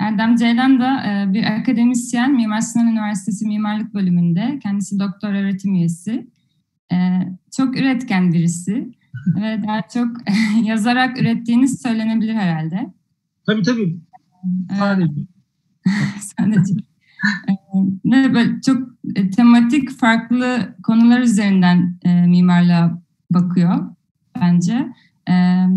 Erdem Ceylan da e, bir akademisyen, Mimar Sinan Üniversitesi Mimarlık Bölümünde. Kendisi doktor öğretim üyesi. E, çok üretken birisi ve daha çok yazarak ürettiğini söylenebilir herhalde. Tabii tabii. Sadece. Sadece. Ve böyle çok tematik farklı konular üzerinden mimarlığa bakıyor bence. E,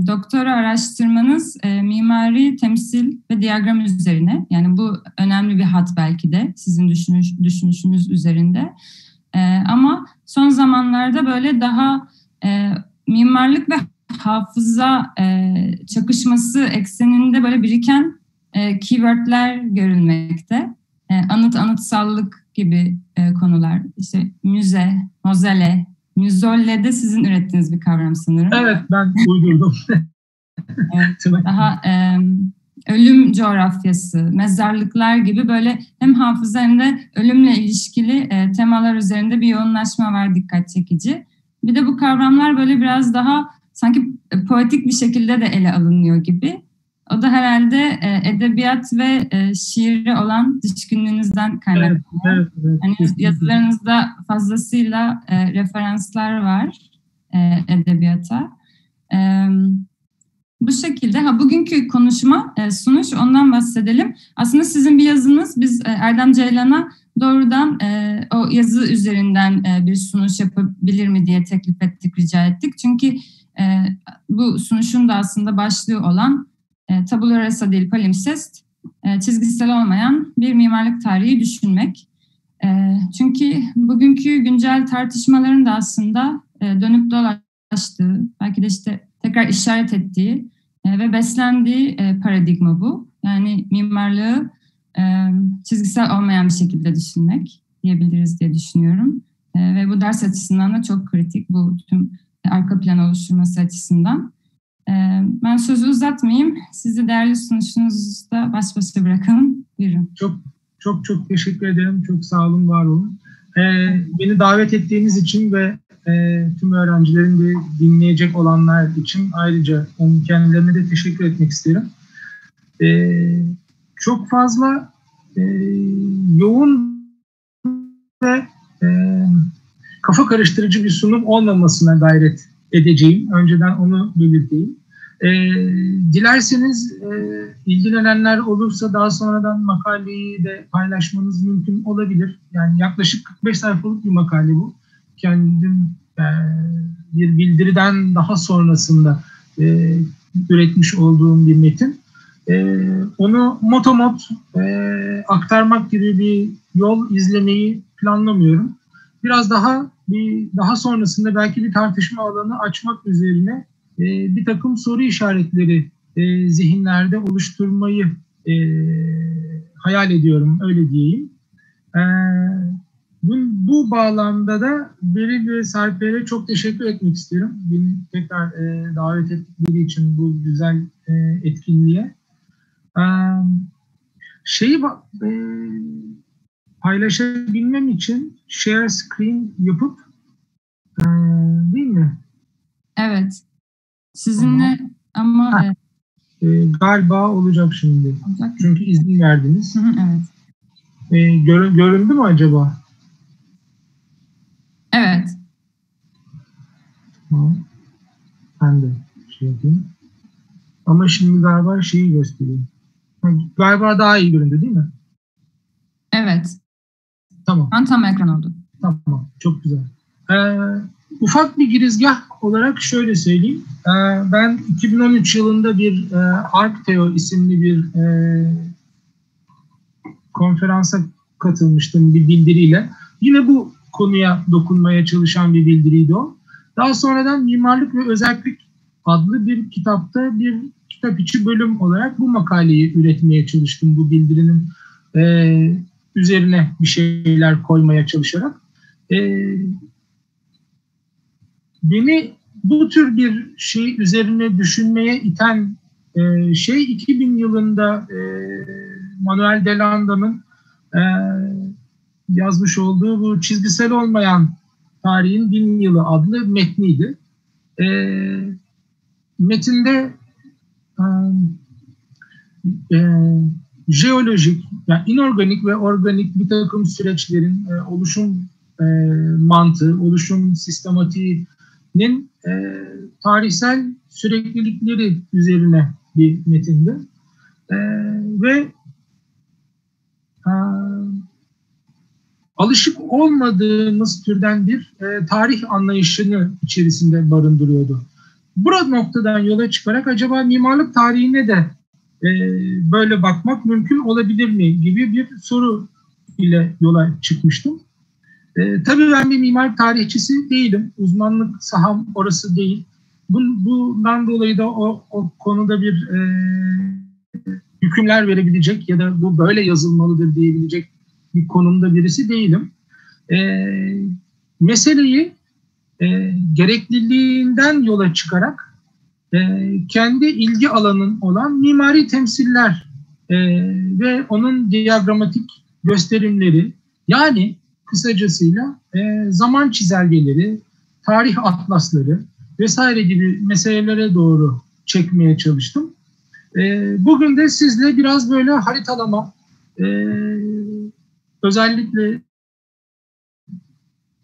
doktora araştırmanız e, mimari temsil ve diyagram üzerine. Yani bu önemli bir hat belki de sizin düşünüş, düşünüşünüz üzerinde. E, ama son zamanlarda böyle daha e, mimarlık ve hafıza e, çakışması ekseninde böyle biriken e, keywordler görülmekte. E, anıt, anıtsallık gibi e, konular. İşte müze, mozele, Müzolle de sizin ürettiğiniz bir kavram sanırım. Evet ben uydurdum. evet, daha e, ölüm coğrafyası, mezarlıklar gibi böyle hem hafıza hem de ölümle ilişkili e, temalar üzerinde bir yoğunlaşma var dikkat çekici. Bir de bu kavramlar böyle biraz daha sanki poetik bir şekilde de ele alınıyor gibi. O da herhalde e, edebiyat ve e, şiiri olan düşkünlüğünüzden kaynaklanıyor. Evet, evet, evet, yani yazılarınızda fazlasıyla e, referanslar var e, edebiyata. E, bu şekilde. Ha bugünkü konuşma, e, sunuş ondan bahsedelim. Aslında sizin bir yazınız, biz e, Erdem Ceylan'a doğrudan e, o yazı üzerinden e, bir sunuş yapabilir mi diye teklif ettik, rica ettik. Çünkü e, bu sunuşun da aslında başlığı olan e, tabula rasa değil palimpsest, e, çizgisel olmayan bir mimarlık tarihi düşünmek. E, çünkü bugünkü güncel tartışmaların da aslında dönüp dolaştığı, belki de işte tekrar işaret ettiği ve beslendiği paradigma bu. Yani mimarlığı çizgisel olmayan bir şekilde düşünmek diyebiliriz diye düşünüyorum. Ve bu ders açısından da çok kritik bu tüm arka plan oluşturması açısından. Ee, ben sözü uzatmayayım. Sizi değerli sunuşunuzda baş başa bırakalım. Buyurun. Çok çok çok teşekkür ederim. Çok sağ olun, var olun. Ee, beni davet ettiğiniz için ve e, tüm öğrencilerin de dinleyecek olanlar için ayrıca onun kendilerine de teşekkür etmek isterim. Ee, çok fazla e, yoğun ve e, kafa karıştırıcı bir sunum olmamasına gayret edeceğim. Önceden onu belirteyim. E, dilerseniz e, ilgilenenler olursa daha sonradan makaleyi de paylaşmanız mümkün olabilir. Yani yaklaşık 45 sayfalık bir makale bu. Kendim e, bir bildiriden daha sonrasında e, üretmiş olduğum bir metin. E, onu motomot e, aktarmak gibi bir yol izlemeyi planlamıyorum. Biraz daha bir daha sonrasında belki bir tartışma alanı açmak üzerine e, bir takım soru işaretleri e, zihinlerde oluşturmayı e, hayal ediyorum, öyle diyeyim. E, bu, bu bağlamda da Beril ve Sarper'e çok teşekkür etmek isterim. Beni tekrar e, davet ettikleri için bu güzel e, etkinliğe. E, şeyi e, paylaşabilmem için share screen yapıp e, değil mi? Evet. Sizinle ama, ama ha, e, galiba olacak şimdi. Olacak. Çünkü izin verdiniz. Hı hı, evet. E, gör, göründü mü acaba? Evet. Tamam. Ben de şey yapayım. Ama şimdi galiba şeyi göstereyim. Galiba daha iyi göründü değil mi? Evet. Tamam. Ben tam ekran oldu. Tamam. Çok güzel. Ee, ufak bir girizgah olarak şöyle söyleyeyim. Ee, ben 2013 yılında bir e, Arkteo isimli bir e, konferansa katılmıştım bir bildiriyle. Yine bu konuya dokunmaya çalışan bir bildiriydi o. Daha sonradan Mimarlık ve Özellik adlı bir kitapta bir kitap içi bölüm olarak bu makaleyi üretmeye çalıştım bu bildirinin e, üzerine bir şeyler koymaya çalışarak. E, beni bu tür bir şey üzerine düşünmeye iten e, şey 2000 yılında e, Manuel Delanda'nın e, yazmış olduğu bu çizgisel olmayan tarihin bin yılı adlı metniydi. E, metinde e, e, jeolojik, yani inorganik ve organik bir takım süreçlerin e, oluşum e, mantığı, oluşum sistematiğinin e, tarihsel süreklilikleri üzerine bir metindi. E, ve e, alışık olmadığımız türden bir e, tarih anlayışını içerisinde barındırıyordu. Burada noktadan yola çıkarak acaba mimarlık tarihine de e, böyle bakmak mümkün olabilir mi gibi bir soru ile yola çıkmıştım. E, tabii ben bir mimar tarihçisi değilim. Uzmanlık saham orası değil. Bun, bundan dolayı da o, o konuda bir e, hükümler verebilecek ya da bu böyle yazılmalıdır diyebilecek bir konumda birisi değilim. E, meseleyi e, gerekliliğinden yola çıkarak e, kendi ilgi alanın olan mimari temsiller e, ve onun diagramatik gösterimleri yani kısacasıyla e, zaman çizelgeleri, tarih atlasları vesaire gibi meselelere doğru çekmeye çalıştım. E, bugün de sizle biraz böyle haritalama, özellikle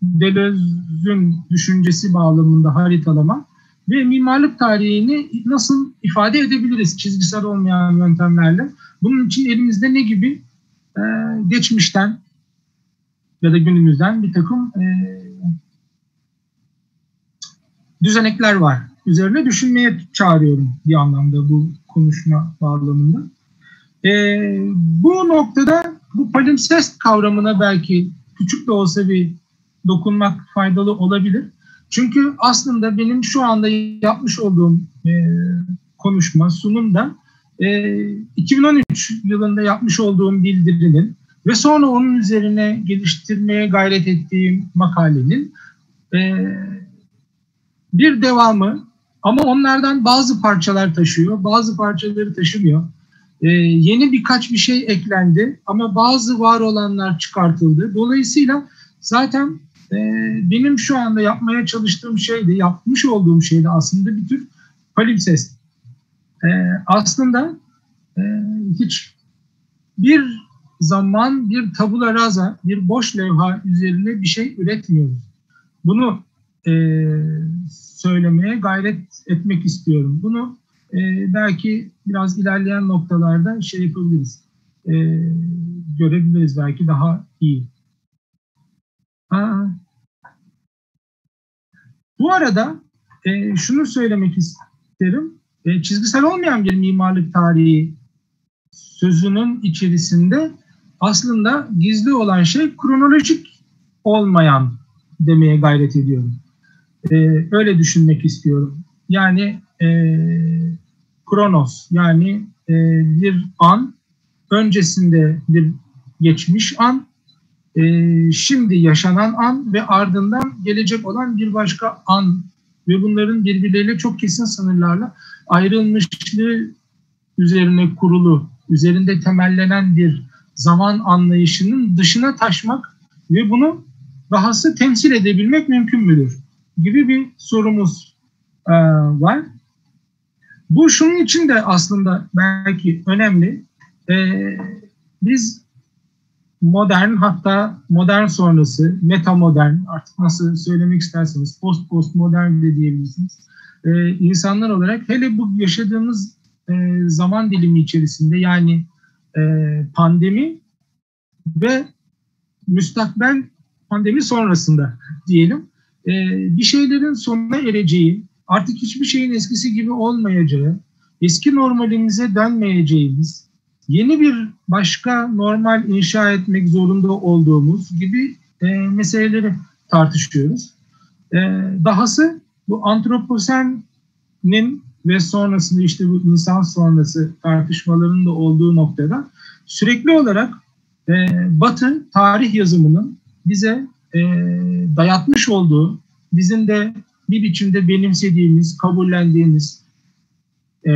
Deleuze'ün düşüncesi bağlamında haritalama ve mimarlık tarihini nasıl ifade edebiliriz çizgisel olmayan yöntemlerle. Bunun için elimizde ne gibi e, geçmişten ya da günümüzden bir takım e, düzenekler var. Üzerine düşünmeye çağırıyorum bir anlamda bu konuşma bağlamında. E, bu noktada bu palimpsest kavramına belki küçük de olsa bir dokunmak faydalı olabilir. Çünkü aslında benim şu anda yapmış olduğum e, konuşma, sunumda e, 2013 yılında yapmış olduğum bildirinin ve sonra onun üzerine geliştirmeye gayret ettiğim makalenin e, bir devamı ama onlardan bazı parçalar taşıyor, bazı parçaları taşımıyor. E, yeni birkaç bir şey eklendi ama bazı var olanlar çıkartıldı. Dolayısıyla zaten e, benim şu anda yapmaya çalıştığım şey de, yapmış olduğum şey de aslında bir tür palimpsest. E, aslında e, hiç bir zaman bir tabula rasa, bir boş levha üzerine bir şey üretmiyoruz. Bunu e, söylemeye gayret etmek istiyorum. Bunu e, belki biraz ilerleyen noktalarda şey yapabiliriz. E, görebiliriz belki daha iyi. Bu arada e, şunu söylemek isterim. E, çizgisel olmayan bir mimarlık tarihi sözünün içerisinde aslında gizli olan şey kronolojik olmayan demeye gayret ediyorum. E, öyle düşünmek istiyorum. Yani e, kronos yani e, bir an öncesinde bir geçmiş an şimdi yaşanan an ve ardından gelecek olan bir başka an ve bunların birbirleriyle çok kesin sınırlarla ayrılmışlığı üzerine kurulu, üzerinde temellenen bir zaman anlayışının dışına taşmak ve bunu dahası temsil edebilmek mümkün müdür? Gibi bir sorumuz e, var. Bu şunun için de aslında belki önemli. E, biz modern hatta modern sonrası, meta modern artık nasıl söylemek isterseniz post post modern de diyebilirsiniz. Ee, insanlar olarak hele bu yaşadığımız e, zaman dilimi içerisinde yani e, pandemi ve müstakbel pandemi sonrasında diyelim e, bir şeylerin sonuna ereceği, artık hiçbir şeyin eskisi gibi olmayacağı, eski normalimize dönmeyeceğimiz, yeni bir başka normal inşa etmek zorunda olduğumuz gibi e, meseleleri tartışıyoruz. E, dahası bu antroposenin ve sonrasında işte bu insan sonrası tartışmalarının da olduğu noktada sürekli olarak e, Batı tarih yazımının bize e, dayatmış olduğu, bizim de bir biçimde benimsediğimiz, kabullendiğimiz, e,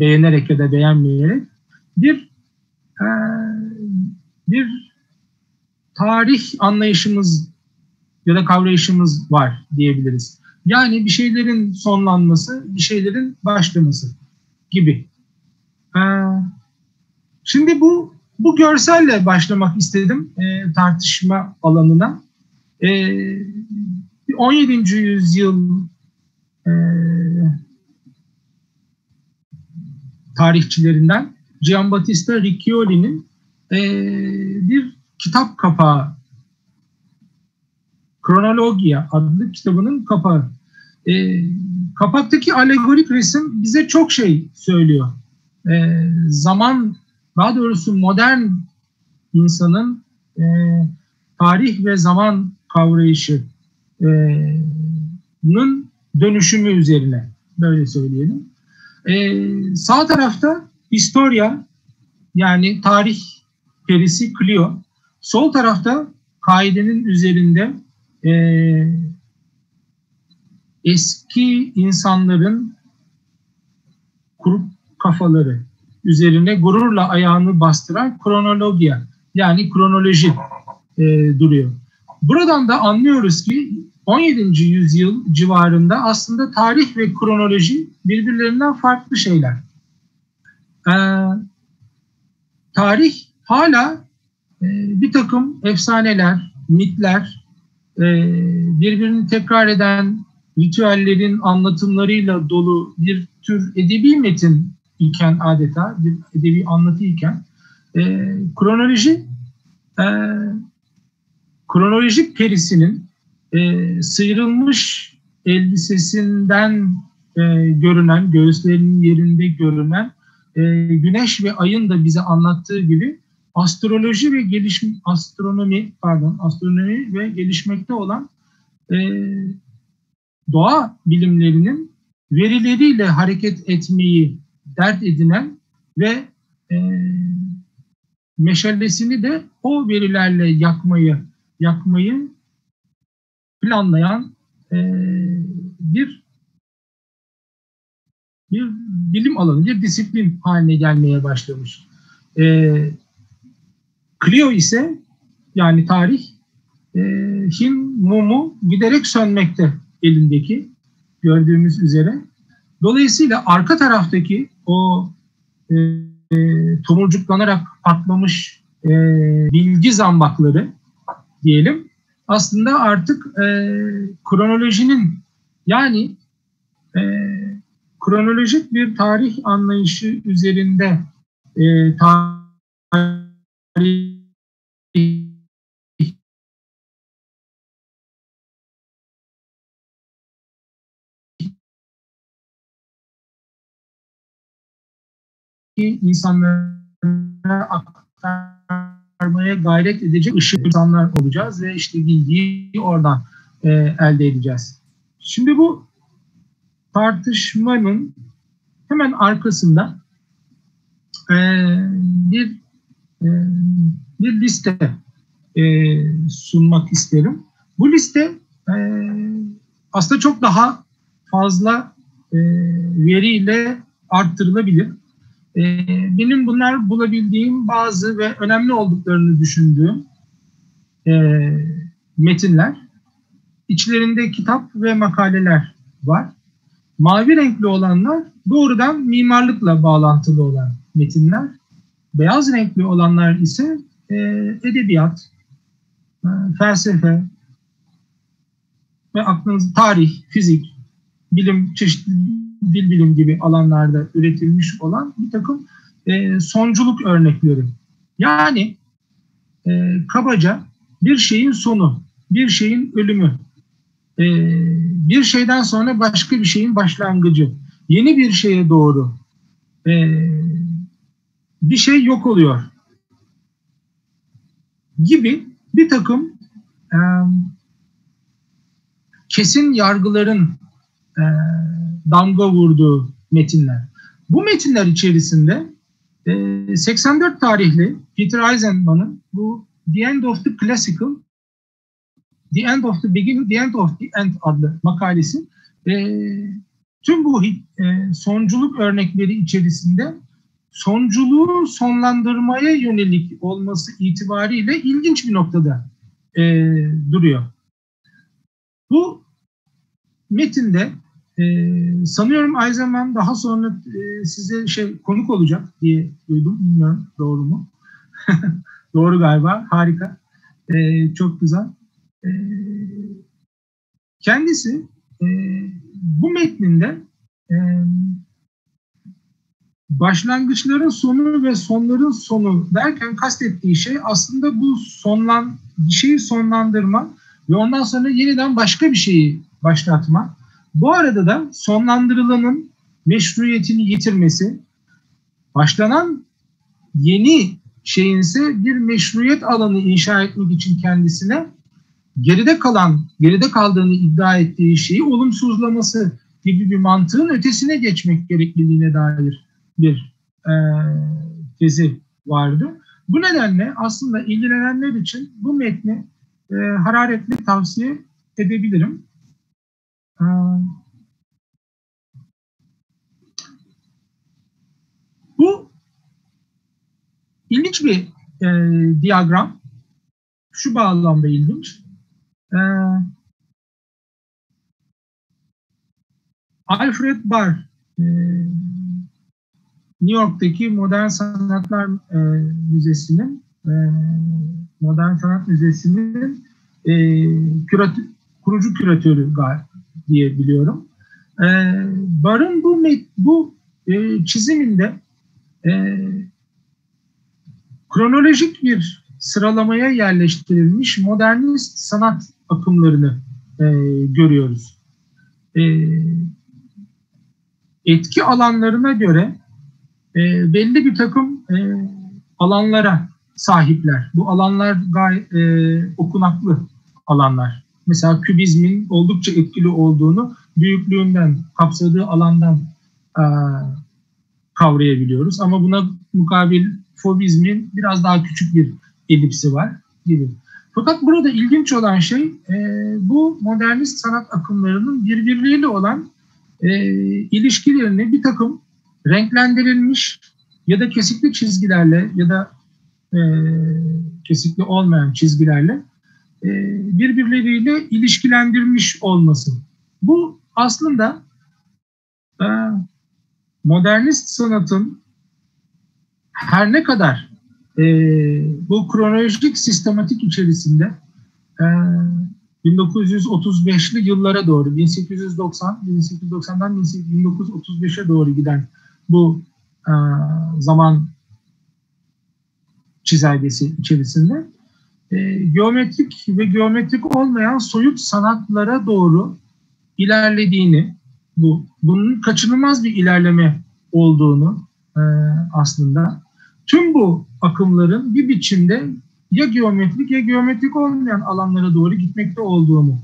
beğenerek ya da beğenmeyerek bir e, bir tarih anlayışımız ya da kavrayışımız var diyebiliriz. Yani bir şeylerin sonlanması, bir şeylerin başlaması gibi. Ee, Şimdi bu bu görselle başlamak istedim e, tartışma alanına. E, 17. yüzyıl e, tarihçilerinden Giambattista Riccioli'nin e, bir kitap kapağı Kronologia adlı kitabının kapağı. E, kapaktaki alegorik resim bize çok şey söylüyor. E, zaman, daha doğrusu modern insanın e, tarih ve zaman kavrayışının e, dönüşümü üzerine böyle söyleyelim. E, sağ tarafta Historia yani tarih perisi Clio. Sol tarafta kaidenin üzerinde e, eski insanların kurup kafaları üzerine gururla ayağını bastıran kronologiya yani kronoloji e, duruyor. Buradan da anlıyoruz ki 17. yüzyıl civarında aslında tarih ve kronoloji birbirlerinden farklı şeyler. Ee, tarih hala e, bir takım efsaneler, mitler, e, birbirini tekrar eden ritüellerin anlatımlarıyla dolu bir tür edebi metin iken adeta, bir edebi anlatı iken e, kronoloji e, kronolojik perisinin e, sıyrılmış elbisesinden e, görünen, göğüslerinin yerinde görünen e, güneş ve ayın da bize anlattığı gibi astroloji ve gelişim astronomi pardon astronomi ve gelişmekte olan e, doğa bilimlerinin verileriyle hareket etmeyi dert edinen ve e, meşalesini de o verilerle yakmayı yakmayı planlayan e, bir bir bilim alanı, bir disiplin haline gelmeye başlamış. E, Clio ise yani tarih e, Hin mumu giderek sönmekte elindeki gördüğümüz üzere. Dolayısıyla arka taraftaki o e, e, tomurcuklanarak patlamış e, bilgi zambakları diyelim aslında artık e, kronolojinin yani e, kronolojik bir tarih anlayışı üzerinde e, tarih insanlara aktarmaya gayret edecek ışık insanlar olacağız ve işte bilgiyi oradan e, elde edeceğiz. Şimdi bu tartışmanın hemen arkasında e, bir e, bir liste e, sunmak isterim. Bu liste e, aslında çok daha fazla e, veriyle arttırılabilir. E, benim bunlar bulabildiğim bazı ve önemli olduklarını düşündüğüm e, metinler. İçlerinde kitap ve makaleler var. Mavi renkli olanlar doğrudan mimarlıkla bağlantılı olan metinler. Beyaz renkli olanlar ise e, edebiyat, e, felsefe ve aklınız tarih, fizik, bilim, çeşitli dil bilim gibi alanlarda üretilmiş olan bir takım e, sonculuk örnekleri. Yani e, kabaca bir şeyin sonu, bir şeyin ölümü, e, bir şeyden sonra başka bir şeyin başlangıcı, yeni bir şeye doğru e, bir şey yok oluyor gibi bir takım e, kesin yargıların e, damga vurduğu metinler. Bu metinler içerisinde e, 84 tarihli Peter Eisenman'ın bu The End of the Classical The End of the Beginning, The End of the End adlı makalesi e, tüm bu e, sonculuk örnekleri içerisinde sonculuğu sonlandırmaya yönelik olması itibariyle ilginç bir noktada e, duruyor. Bu metinde Ee, sanıyorum Ayzeman daha sonra e, size şey konuk olacak diye duydum. Bilmiyorum doğru mu? doğru galiba. Harika. Ee, çok güzel. Ee, kendisi e, bu metninde e, başlangıçların sonu ve sonların sonu derken kastettiği şey aslında bu sonlan şeyi sonlandırma ve ondan sonra yeniden başka bir şeyi başlatma. Bu arada da sonlandırılanın meşruiyetini yitirmesi, başlanan yeni şeyin ise bir meşruiyet alanı inşa etmek için kendisine geride kalan, geride kaldığını iddia ettiği şeyi olumsuzlaması gibi bir mantığın ötesine geçmek gerekliliğine dair bir e, tezi vardı. Bu nedenle aslında ilgilenenler için bu metni e, hararetle tavsiye edebilirim. E, bu ilginç bir e, diyagram. Şu bağlamda ilginç. E, Alfred Barr e, New York'taki Modern Sanatlar e, Müzesi'nin e, Modern Sanat Müzesi'nin kurucu küratörü diye biliyorum. Barın bu bu çiziminde kronolojik bir sıralamaya yerleştirilmiş modernist sanat akımlarını e, görüyoruz. E, etki alanlarına göre e, belli bir takım e, alanlara sahipler. Bu alanlar gayet e, okunaklı alanlar. Mesela kübizmin oldukça etkili olduğunu büyüklüğünden, kapsadığı alandan e, kavrayabiliyoruz. Ama buna mukabil fobizmin biraz daha küçük bir elipsi var gibi. Fakat burada ilginç olan şey e, bu modernist sanat akımlarının birbirleriyle olan e, ilişkilerini bir takım renklendirilmiş ya da kesikli çizgilerle ya da e, kesikli olmayan çizgilerle e, birbirleriyle ilişkilendirmiş olması. Bu aslında e, modernist sanatın her ne kadar e, bu kronolojik sistematik içerisinde e, 1935'li yıllara doğru 1890 1890'dan 1935'e doğru giden bu e, zaman çizelgesi içerisinde e, geometrik ve geometrik olmayan soyut sanatlara doğru ilerlediğini, bu bunun kaçınılmaz bir ilerleme olduğunu e, aslında tüm bu akımların bir biçimde ya geometrik ya geometrik olmayan alanlara doğru gitmekte olduğunu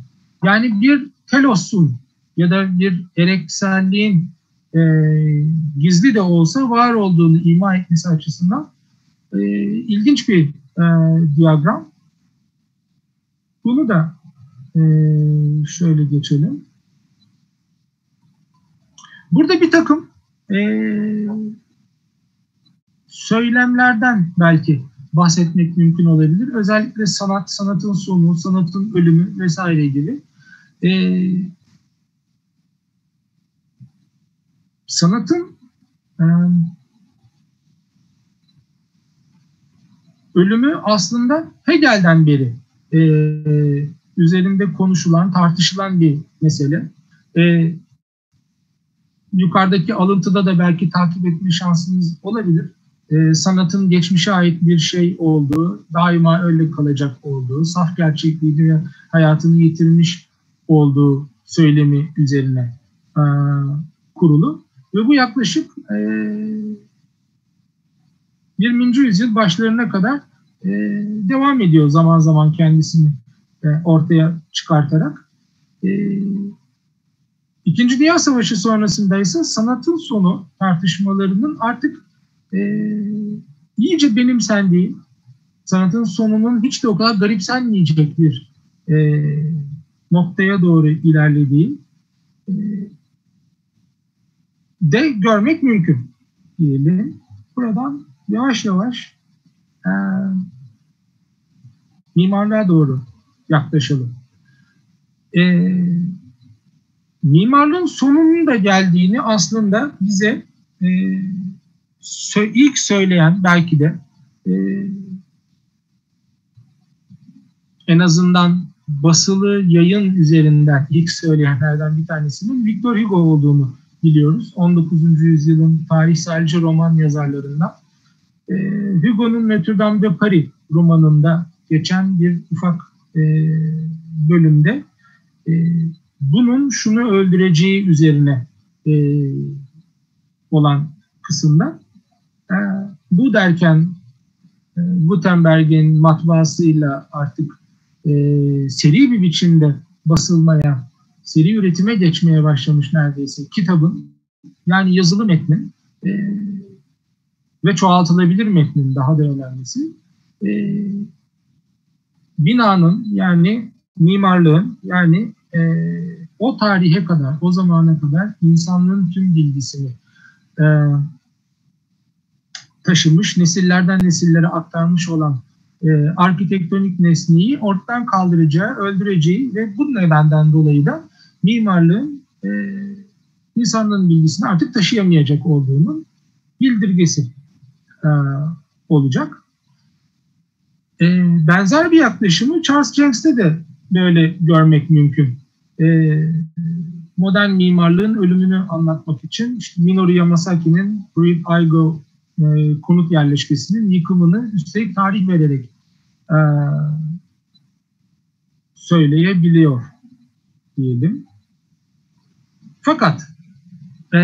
yani bir telosun ya da bir erekselliğin e, gizli de olsa var olduğunu ima etmesi açısından e, ilginç bir e, diyagram. Bunu da e, şöyle geçelim. Burada bir takım e, söylemlerden belki bahsetmek mümkün olabilir. Özellikle sanat, sanatın sonu, sanatın ölümü vesaire gibi. E, sanatın e, ölümü aslında Hegel'den beri e, üzerinde konuşulan, tartışılan bir mesele. E, yukarıdaki alıntıda da belki takip etme şansınız olabilir. E, sanatın geçmişe ait bir şey olduğu, daima öyle kalacak olduğu, saf gerçekliğini ve hayatını yitirmiş olduğu söylemi üzerine e, kurulu. Ve bu yaklaşık e, 20. yüzyıl başlarına kadar e, devam ediyor zaman zaman kendisini e, ortaya çıkartarak. E, İkinci Dünya Savaşı sonrasında ise sanatın sonu tartışmalarının artık e, iyice benimsendiği, sanatın sonunun hiç de o kadar garipsenmeyecek bir e, noktaya doğru ilerlediği e, de görmek mümkün diyelim. Buradan yavaş yavaş e, mimarlığa doğru yaklaşalım. E, mimarlığın sonunun da geldiğini aslında bize e, ilk söyleyen belki de e, en azından basılı yayın üzerinden ilk söyleyenlerden bir tanesinin Victor Hugo olduğunu biliyoruz. 19. yüzyılın tarihselci roman yazarlarından. E, Hugo'nun Notre Dame de Paris romanında geçen bir ufak e, bölümde e, bunun şunu öldüreceği üzerine e, olan kısımda bu derken e, Gutenberg'in matbaasıyla artık e, seri bir biçimde basılmaya, seri üretime geçmeye başlamış neredeyse kitabın yani yazılı metnin e, ve çoğaltılabilir metnin daha da önemlisi e, binanın yani mimarlığın yani e, o tarihe kadar, o zamana kadar insanlığın tüm bilgisini e, taşımış, nesillerden nesillere aktarmış olan e, arkitektonik nesneyi ortadan kaldıracağı, öldüreceği ve bu nedenden dolayı da mimarlığın e, insanlığın bilgisini artık taşıyamayacak olduğunun bildirgesi e, olacak. E, benzer bir yaklaşımı Charles Jenks'te de böyle görmek mümkün. E, modern mimarlığın ölümünü anlatmak için işte Minoru Yamasaki'nin Great Aigo e, konut yerleşkesinin yıkımını üstelik tarih vererek e, söyleyebiliyor diyelim. Fakat e,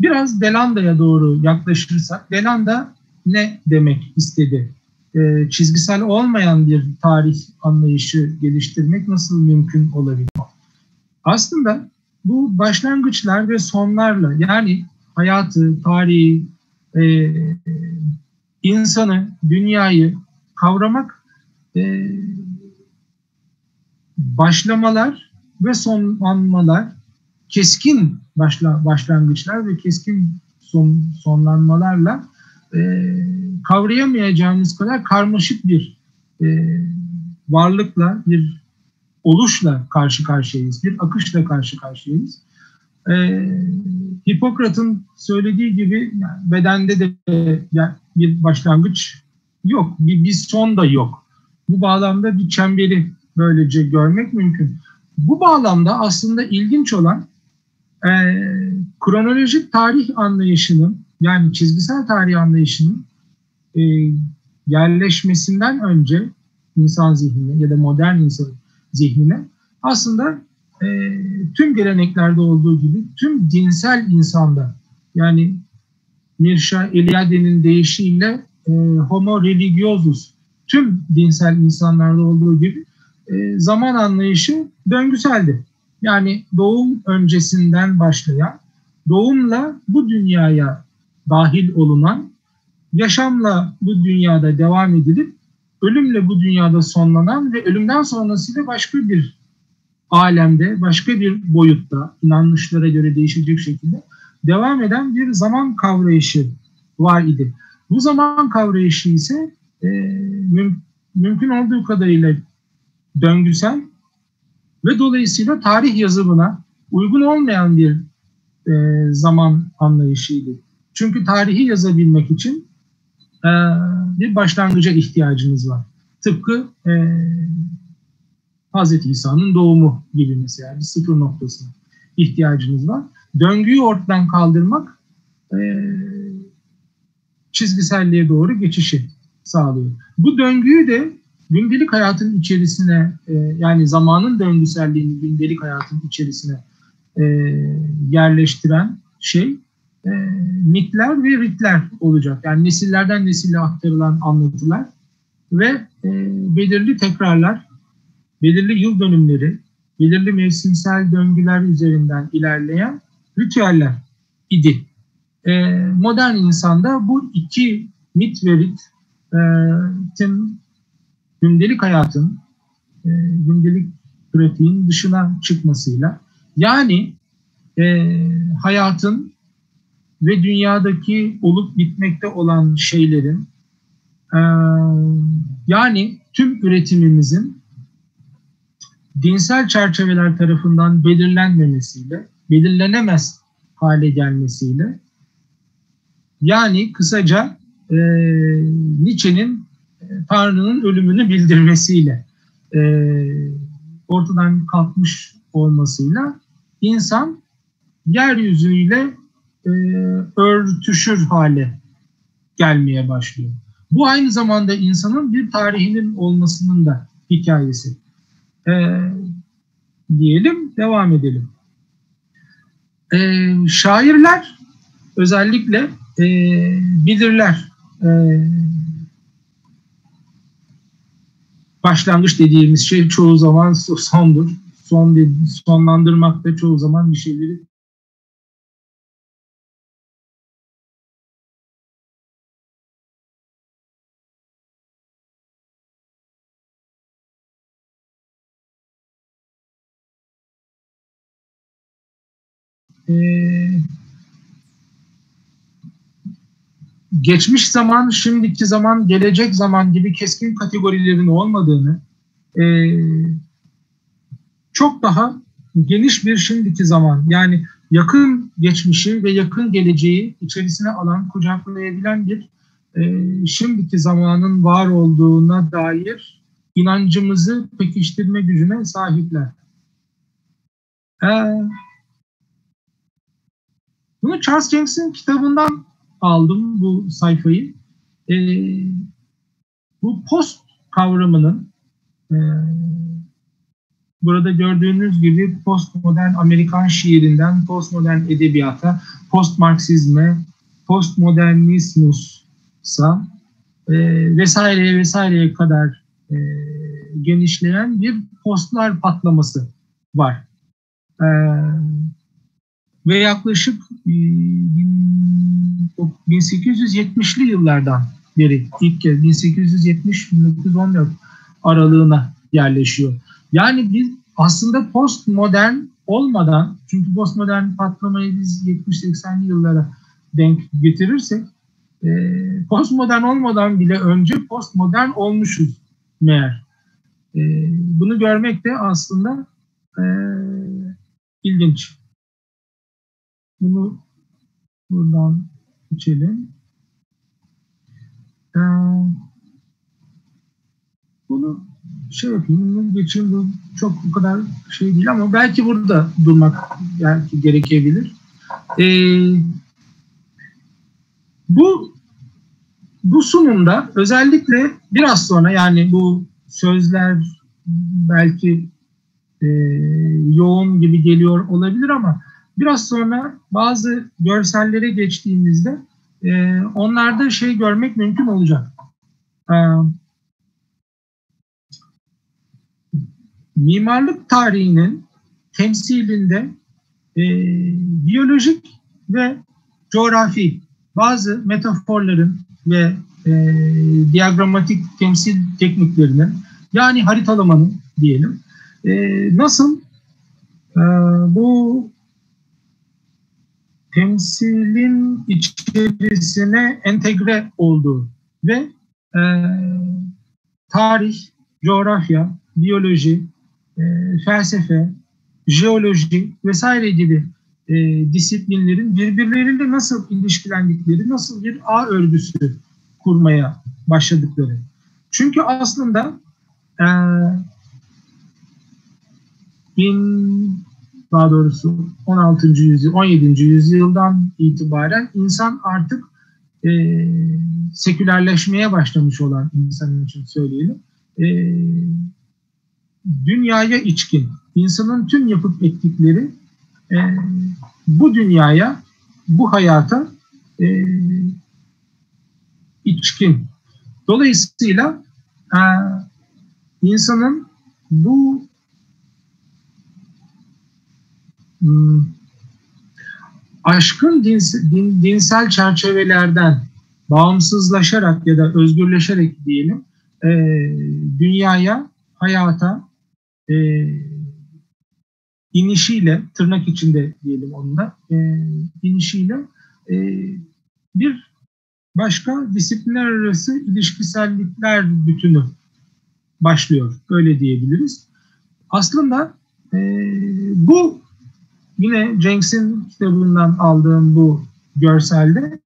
biraz Delanda'ya doğru yaklaşırsak, Delanda ne demek istedi? E, çizgisel olmayan bir tarih anlayışı geliştirmek nasıl mümkün olabilir? Aslında bu başlangıçlar ve sonlarla yani hayatı, tarihi, e, insanı, dünyayı kavramak e, başlamalar ve sonlanmalar, keskin başla, başlangıçlar ve keskin son, sonlanmalarla e, kavrayamayacağımız kadar karmaşık bir e, varlıkla, bir oluşla karşı karşıyayız, bir akışla karşı karşıyayız. E, Hipokrat'ın söylediği gibi yani bedende de yani bir başlangıç yok, bir, bir son da yok. Bu bağlamda bir çemberi böylece görmek mümkün. Bu bağlamda aslında ilginç olan e, kronolojik tarih anlayışının yani çizgisel tarih anlayışının e, yerleşmesinden önce insan zihnine ya da modern insan zihnine aslında e, tüm geleneklerde olduğu gibi tüm dinsel insanda yani Mirşa Eliade'nin deyişiyle e, homo religiosus tüm dinsel insanlarda olduğu gibi e, zaman anlayışı döngüseldi. Yani doğum öncesinden başlayan, doğumla bu dünyaya dahil olunan, yaşamla bu dünyada devam edilip ölümle bu dünyada sonlanan ve ölümden sonrasıyla başka bir alemde, başka bir boyutta, inanışlara göre değişecek şekilde devam eden bir zaman kavrayışı var idi. Bu zaman kavrayışı ise e, müm, mümkün olduğu kadarıyla döngüsel ve dolayısıyla tarih yazımına uygun olmayan bir e, zaman anlayışıydı. Çünkü tarihi yazabilmek için e, bir başlangıca ihtiyacınız var. Tıpkı e, Hz. İsa'nın doğumu gibi mesela bir sıfır noktasına ihtiyacınız var. Döngüyü ortadan kaldırmak e, çizgiselliğe doğru geçişi sağlıyor. Bu döngüyü de gündelik hayatın içerisine e, yani zamanın döngüselliğini gündelik hayatın içerisine e, yerleştiren şey e, mitler ve ritler olacak. Yani nesillerden nesille aktarılan anlatılar ve e, belirli tekrarlar, belirli yıl dönümleri, belirli mevsimsel döngüler üzerinden ilerleyen ritüeller idi. E, modern insanda bu iki mit ve ritin e, gündelik hayatın, e, gündelik pratiğin dışına çıkmasıyla yani e, hayatın ve dünyadaki olup bitmekte olan şeylerin e, yani tüm üretimimizin dinsel çerçeveler tarafından belirlenmemesiyle, belirlenemez hale gelmesiyle yani kısaca e, Nietzsche'nin e, Tanrı'nın ölümünü bildirmesiyle e, ortadan kalkmış olmasıyla insan yeryüzüyle e, örtüşür hale gelmeye başlıyor. Bu aynı zamanda insanın bir tarihinin olmasının da hikayesi. E, diyelim, devam edelim. E, şairler özellikle e, bilirler. E, başlangıç dediğimiz şey çoğu zaman sondur. Son sonlandırmak da çoğu zaman bir şeyleri geçmiş zaman, şimdiki zaman, gelecek zaman gibi keskin kategorilerin olmadığını, e, çok daha geniş bir şimdiki zaman, yani yakın geçmişi ve yakın geleceği içerisine alan, kucaklayabilen bir e, şimdiki zamanın var olduğuna dair inancımızı pekiştirme gücüne sahipler. Ee, bunu Charles James'in kitabından aldım bu sayfayı. E, bu post kavramının e, burada gördüğünüz gibi postmodern Amerikan şiirinden postmodern edebiyata, postmarksizme, postmodernismusa e, vesaireye vesaireye kadar e, genişleyen bir postlar patlaması var. E, ve yaklaşık 1870'li e, yıllardan beri ilk kez 1870-1914 aralığına yerleşiyor. Yani biz aslında postmodern olmadan çünkü postmodern patlamayı biz 70-80'li yıllara denk getirirsek e, postmodern olmadan bile önce postmodern olmuşuz meğer. E, bunu görmek de aslında ilginç. Bunu buradan içelim. Ee, bunu şey yapayım, geçeyim. Bu çok bu kadar şey değil ama belki burada durmak belki gerekebilir. Ee, bu bu sunumda özellikle biraz sonra yani bu sözler belki e, yoğun gibi geliyor olabilir ama Biraz sonra bazı görsellere geçtiğimizde e, onlarda şey görmek mümkün olacak. E, mimarlık tarihinin temsilinde e, biyolojik ve coğrafi bazı metaforların ve e, diagramatik temsil tekniklerinin yani haritalamanın diyelim e, nasıl e, bu temsilin içerisine entegre olduğu ve e, tarih, coğrafya, biyoloji, e, felsefe, jeoloji vesaire gibi e, disiplinlerin birbirleriyle nasıl ilişkilendikleri, nasıl bir ağ örgüsü kurmaya başladıkları. Çünkü aslında e, bin daha doğrusu 16. yüzyıl, 17. yüzyıldan itibaren insan artık e, sekülerleşmeye başlamış olan insan için söyleyelim. E, dünyaya içkin, insanın tüm yapıp ettikleri e, bu dünyaya, bu hayata e, içkin. Dolayısıyla e, insanın bu Hmm. Aşkın dins, din, dinsel çerçevelerden bağımsızlaşarak ya da özgürleşerek diyelim e, dünyaya, hayata e, inişiyle, tırnak içinde diyelim onunla, e, inişiyle e, bir başka disiplinler arası ilişkisellikler bütünü başlıyor. Öyle diyebiliriz. aslında e, bu yine Jenks'in kitabından aldığım bu görselde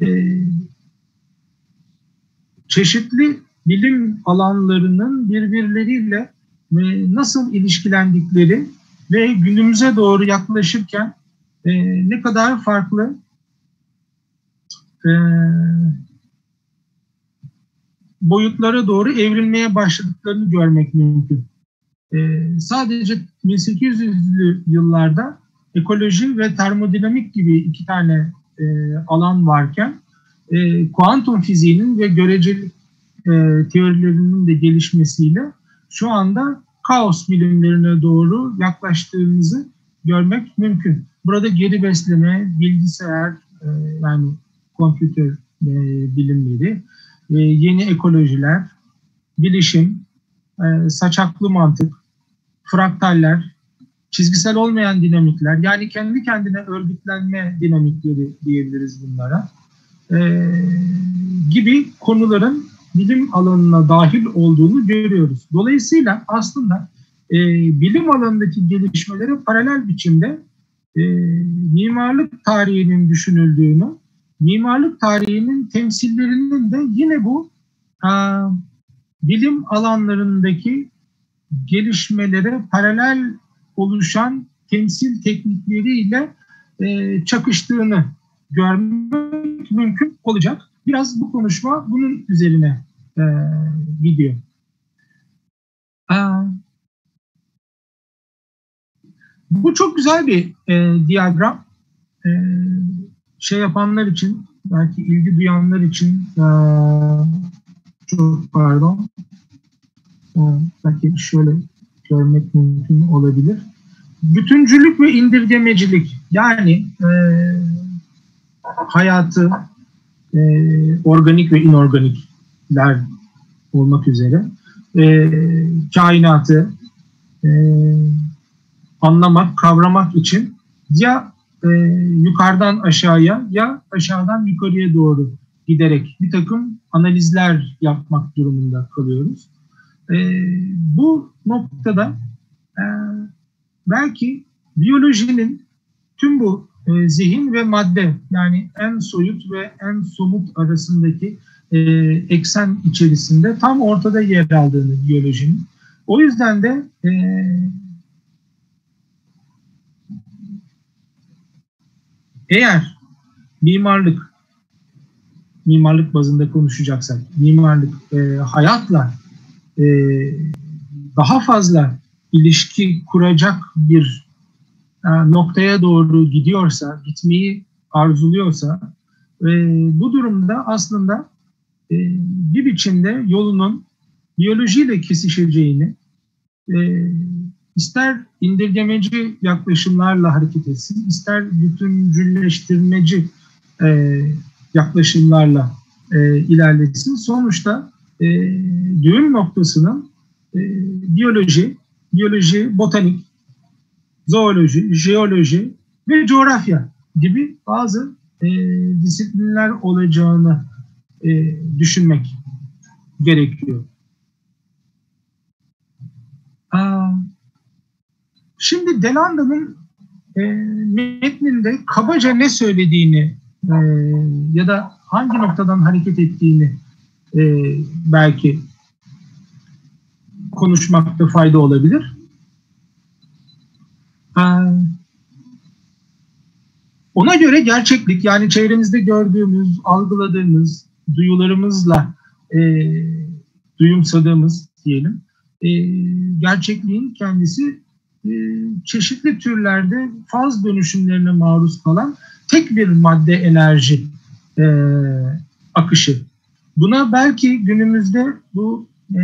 e, çeşitli bilim alanlarının birbirleriyle e, nasıl ilişkilendikleri ve günümüze doğru yaklaşırken e, ne kadar farklı e, boyutlara doğru evrilmeye başladıklarını görmek mümkün. E, sadece 1800'lü yıllarda ekoloji ve termodinamik gibi iki tane e, alan varken e, kuantum fiziğinin ve görecelik e, teorilerinin de gelişmesiyle şu anda kaos bilimlerine doğru yaklaştığımızı görmek mümkün. Burada geri besleme, bilgisayar, e, yani kompüter e, bilimleri, e, yeni ekolojiler, bilişim, e, saçaklı mantık, fraktaller, çizgisel olmayan dinamikler, yani kendi kendine örgütlenme dinamikleri diyebiliriz bunlara, e, gibi konuların bilim alanına dahil olduğunu görüyoruz. Dolayısıyla aslında e, bilim alanındaki gelişmelere paralel biçimde e, mimarlık tarihinin düşünüldüğünü, mimarlık tarihinin temsillerinin de yine bu e, bilim alanlarındaki gelişmelere paralel oluşan temsil teknikleriyle e, çakıştığını görmek mümkün olacak. Biraz bu konuşma bunun üzerine e, gidiyor. E, bu çok güzel bir e, diyagram. E, şey yapanlar için, belki ilgi duyanlar için e, çok pardon. E, belki şöyle görmek mümkün olabilir. Bütüncülük ve indirgemecilik yani e, hayatı e, organik ve inorganikler olmak üzere e, kainatı e, anlamak, kavramak için ya e, yukarıdan aşağıya ya aşağıdan yukarıya doğru giderek bir takım analizler yapmak durumunda kalıyoruz. E, bu noktada e, belki biyolojinin tüm bu e, zihin ve madde yani en soyut ve en somut arasındaki e, eksen içerisinde tam ortada yer aldığını biyolojinin. O yüzden de e, eğer mimarlık mimarlık bazında konuşacaksak mimarlık e, hayatla e, daha fazla ilişki kuracak bir e, noktaya doğru gidiyorsa, gitmeyi arzuluyorsa e, bu durumda aslında e, bir biçimde yolunun biyolojiyle kesişeceğini e, ister indirgemeci yaklaşımlarla hareket etsin, ister bütüncülleştirmeci e, yaklaşımlarla e, ilerlesin. Sonuçta e, düğüm noktasının e, biyoloji, biyoloji, botanik, zooloji, jeoloji ve coğrafya gibi bazı e, disiplinler olacağını e, düşünmek gerekiyor. Aa, şimdi Delanda'nın e, metninde kabaca ne söylediğini e, ya da hangi noktadan hareket ettiğini e, belki konuşmakta fayda olabilir. Ona göre gerçeklik yani çevremizde gördüğümüz, algıladığımız, duyularımızla e, duyumsadığımız diyelim e, gerçekliğin kendisi e, çeşitli türlerde faz dönüşümlerine maruz kalan tek bir madde enerji e, akışı. Buna belki günümüzde bu e,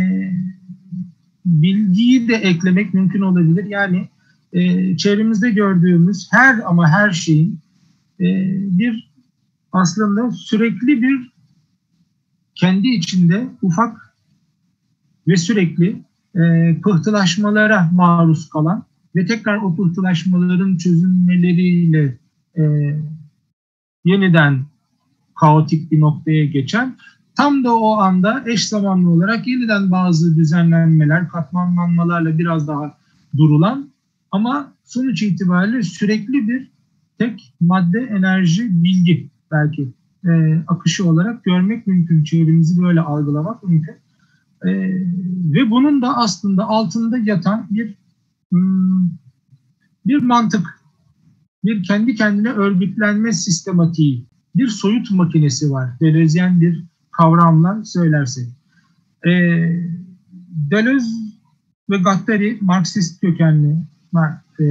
bilgiyi de eklemek mümkün olabilir. Yani e, çevremizde gördüğümüz her ama her şeyin e, bir aslında sürekli bir kendi içinde ufak ve sürekli e, pıhtılaşmalara maruz kalan ve tekrar o pıhtılaşmaların çözülmeleriyle e, yeniden kaotik bir noktaya geçen tam da o anda eş zamanlı olarak yeniden bazı düzenlenmeler, katmanlanmalarla biraz daha durulan ama sonuç itibariyle sürekli bir tek madde, enerji, bilgi belki e, akışı olarak görmek mümkün. Çevremizi böyle algılamak mümkün. E, ve bunun da aslında altında yatan bir hmm, bir mantık, bir kendi kendine örgütlenme sistematiği, bir soyut makinesi var. Deleuze'yen bir kavramla söylersek. E, Deleuze ve Gattari Marksist kökenli e,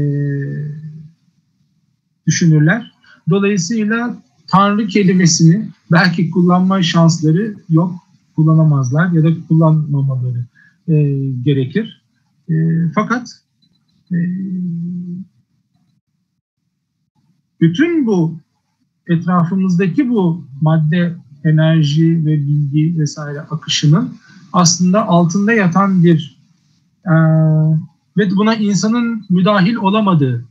düşünürler. Dolayısıyla Tanrı kelimesini belki kullanma şansları yok, kullanamazlar ya da kullanmamaları e, gerekir. E, fakat e, bütün bu etrafımızdaki bu madde, enerji ve bilgi vesaire akışının aslında altında yatan bir e, ve buna insanın müdahil olamadığı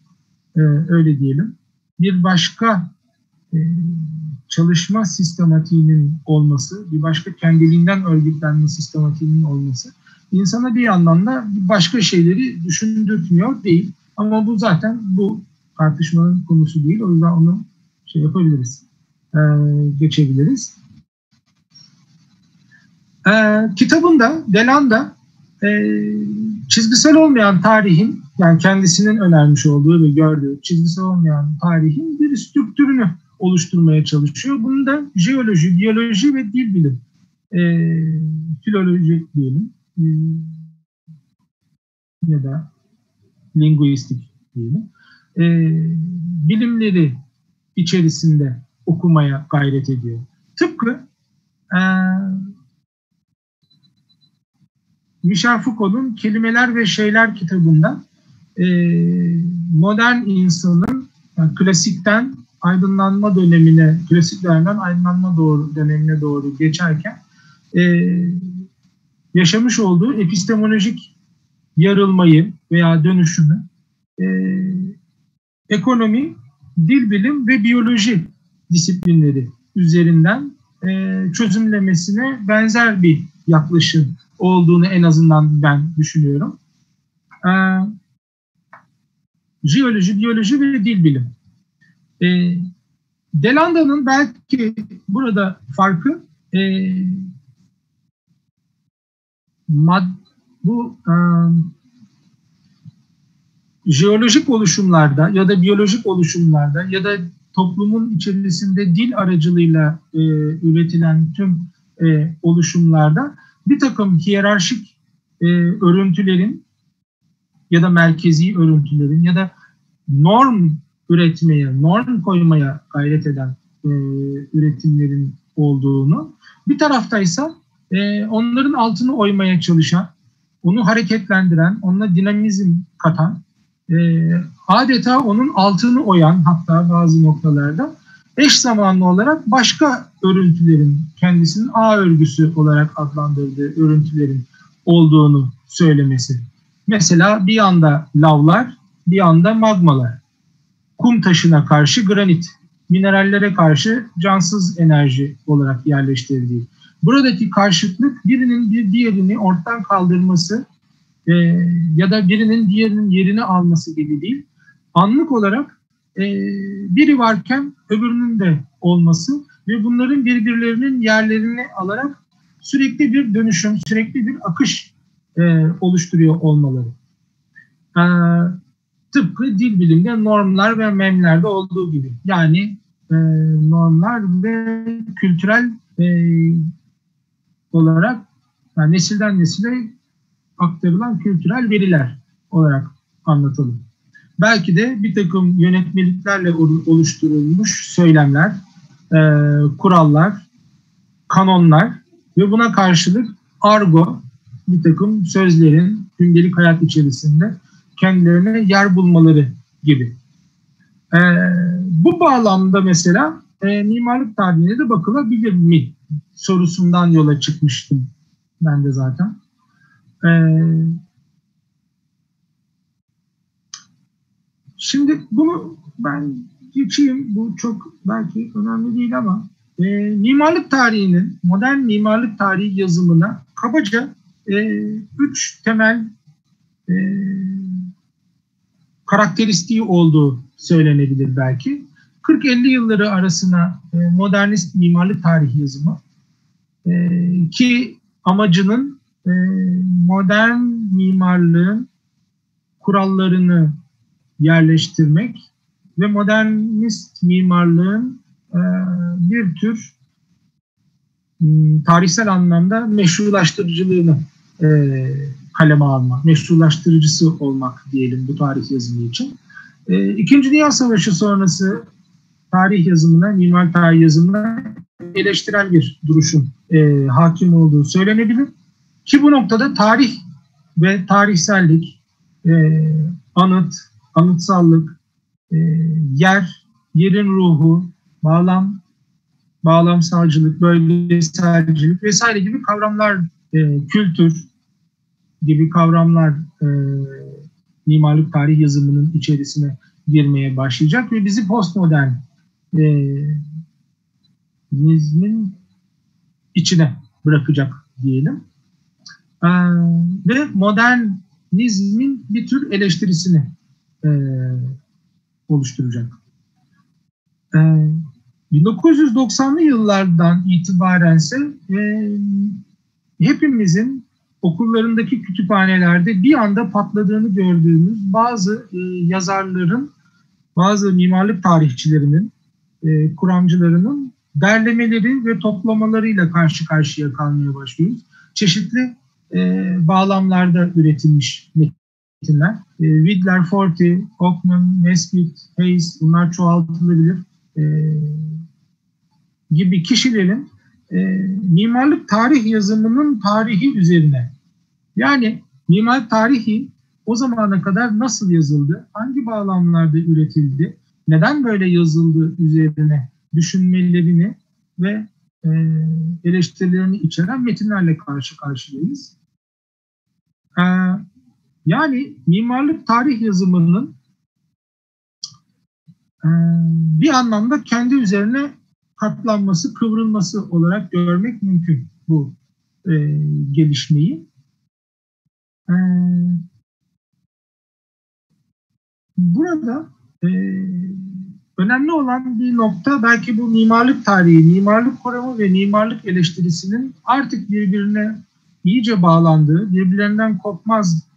e, öyle diyelim bir başka e, çalışma sistematiğinin olması, bir başka kendiliğinden örgütlenme sistematiğinin olması insana bir anlamda başka şeyleri düşündürtmüyor değil. Ama bu zaten bu tartışmanın konusu değil. O yüzden onu şey yapabiliriz, e, geçebiliriz. E, kitabında, Delanda e, çizgisel olmayan tarihin, yani kendisinin önermiş olduğu ve gördüğü çizgisel olmayan tarihin bir strüktürünü oluşturmaya çalışıyor. Bunu da jeoloji, biyoloji ve dil bilim, e, filoloji diyelim e, ya da linguistik diyelim, e, bilimleri içerisinde okumaya gayret ediyor. Tıpkı e, Michel Foucault'un Kelimeler ve Şeyler kitabında e, modern insanın yani klasikten aydınlanma dönemine, klasik dönemden aydınlanma doğru dönemine doğru geçerken e, yaşamış olduğu epistemolojik yarılmayı veya dönüşümü e, ekonomi, dil bilim ve biyoloji disiplinleri üzerinden e, çözümlemesine benzer bir yaklaşım olduğunu en azından ben düşünüyorum. E, jeoloji, biyoloji ve dil bilim. E, Delanda'nın belki burada farkı e, mad, bu e, jeolojik oluşumlarda ya da biyolojik oluşumlarda ya da toplumun içerisinde dil aracılığıyla e, üretilen tüm e, oluşumlarda bir takım hiyerarşik e, örüntülerin ya da merkezi örüntülerin ya da norm üretmeye, norm koymaya gayret eden e, üretimlerin olduğunu, bir taraftaysa e, onların altını oymaya çalışan, onu hareketlendiren, onunla dinamizm katan, e, adeta onun altını oyan hatta bazı noktalarda eş zamanlı olarak başka örüntülerin kendisinin A örgüsü olarak adlandırdığı örüntülerin olduğunu söylemesi. Mesela bir anda lavlar, bir anda magmalar. Kum taşına karşı granit, minerallere karşı cansız enerji olarak yerleştirildiği. Buradaki karşıtlık birinin bir diğerini ortadan kaldırması e, ya da birinin diğerinin yerini alması gibi değil. Anlık olarak e, biri varken öbürünün de olması ve bunların birbirlerinin yerlerini alarak sürekli bir dönüşüm, sürekli bir akış e, oluşturuyor olmaları. E, tıpkı dil bilimde normlar ve memlerde olduğu gibi. Yani e, normlar ve kültürel e, olarak yani nesilden nesile aktarılan kültürel veriler olarak anlatalım. Belki de bir takım yönetmeliklerle oluşturulmuş söylemler, e, kurallar, kanonlar ve buna karşılık argo bir takım sözlerin gündelik hayat içerisinde kendilerine yer bulmaları gibi. E, bu bağlamda mesela e, mimarlık tarihine de bakılabilir mi sorusundan yola çıkmıştım ben de zaten. E, şimdi bunu ben geçeyim. Bu çok belki önemli değil ama e, mimarlık tarihinin, modern mimarlık tarihi yazımına kabaca e, üç temel e, karakteristiği olduğu söylenebilir belki. 40-50 yılları arasına e, modernist mimarlık tarihi yazımı e, ki amacının e, modern mimarlığın kurallarını yerleştirmek ve modernist mimarlığın e, bir tür ıı, tarihsel anlamda meşrulaştırıcılığını e, kaleme almak, meşrulaştırıcısı olmak diyelim bu tarih yazımı için. E, İkinci Dünya Savaşı sonrası tarih yazımına, mimar tarih yazımına eleştirel bir duruşun e, hakim olduğu söylenebilir. Ki bu noktada tarih ve tarihsellik, e, anıt, anıtsallık, e, yer, yerin ruhu, bağlam, bağlamsalcılık, bölgeselcilik vesaire gibi kavramlar, e, kültür gibi kavramlar e, mimarlık tarih yazımının içerisine girmeye başlayacak ve bizi postmodern e, nizmin içine bırakacak diyelim. E, ve modernizmin bir tür eleştirisini e, oluşturacak. E, 1990'lı yıllardan itibarense e, hepimizin okullarındaki kütüphanelerde bir anda patladığını gördüğümüz bazı e, yazarların, bazı mimarlık tarihçilerinin, e, kuramcılarının derlemeleri ve toplamalarıyla karşı karşıya kalmaya başlıyoruz. Çeşitli e, bağlamlarda üretilmiş metinler. E, Widler, Forti, Ockman, Nesbitt, Hayes bunlar çoğaltılabilir. E, gibi kişilerin e, mimarlık tarih yazımının tarihi üzerine yani mimarlık tarihi o zamana kadar nasıl yazıldı, hangi bağlamlarda üretildi, neden böyle yazıldı üzerine düşünmelerini ve e, eleştirilerini içeren metinlerle karşı karşıyayız. E, yani mimarlık tarih yazımının e, bir anlamda kendi üzerine katlanması, kıvrılması olarak görmek mümkün bu e, gelişmeyi. E, burada e, önemli olan bir nokta belki bu mimarlık tarihi, mimarlık kuramı ve mimarlık eleştirisinin artık birbirine iyice bağlandığı, birbirlerinden kopmaz,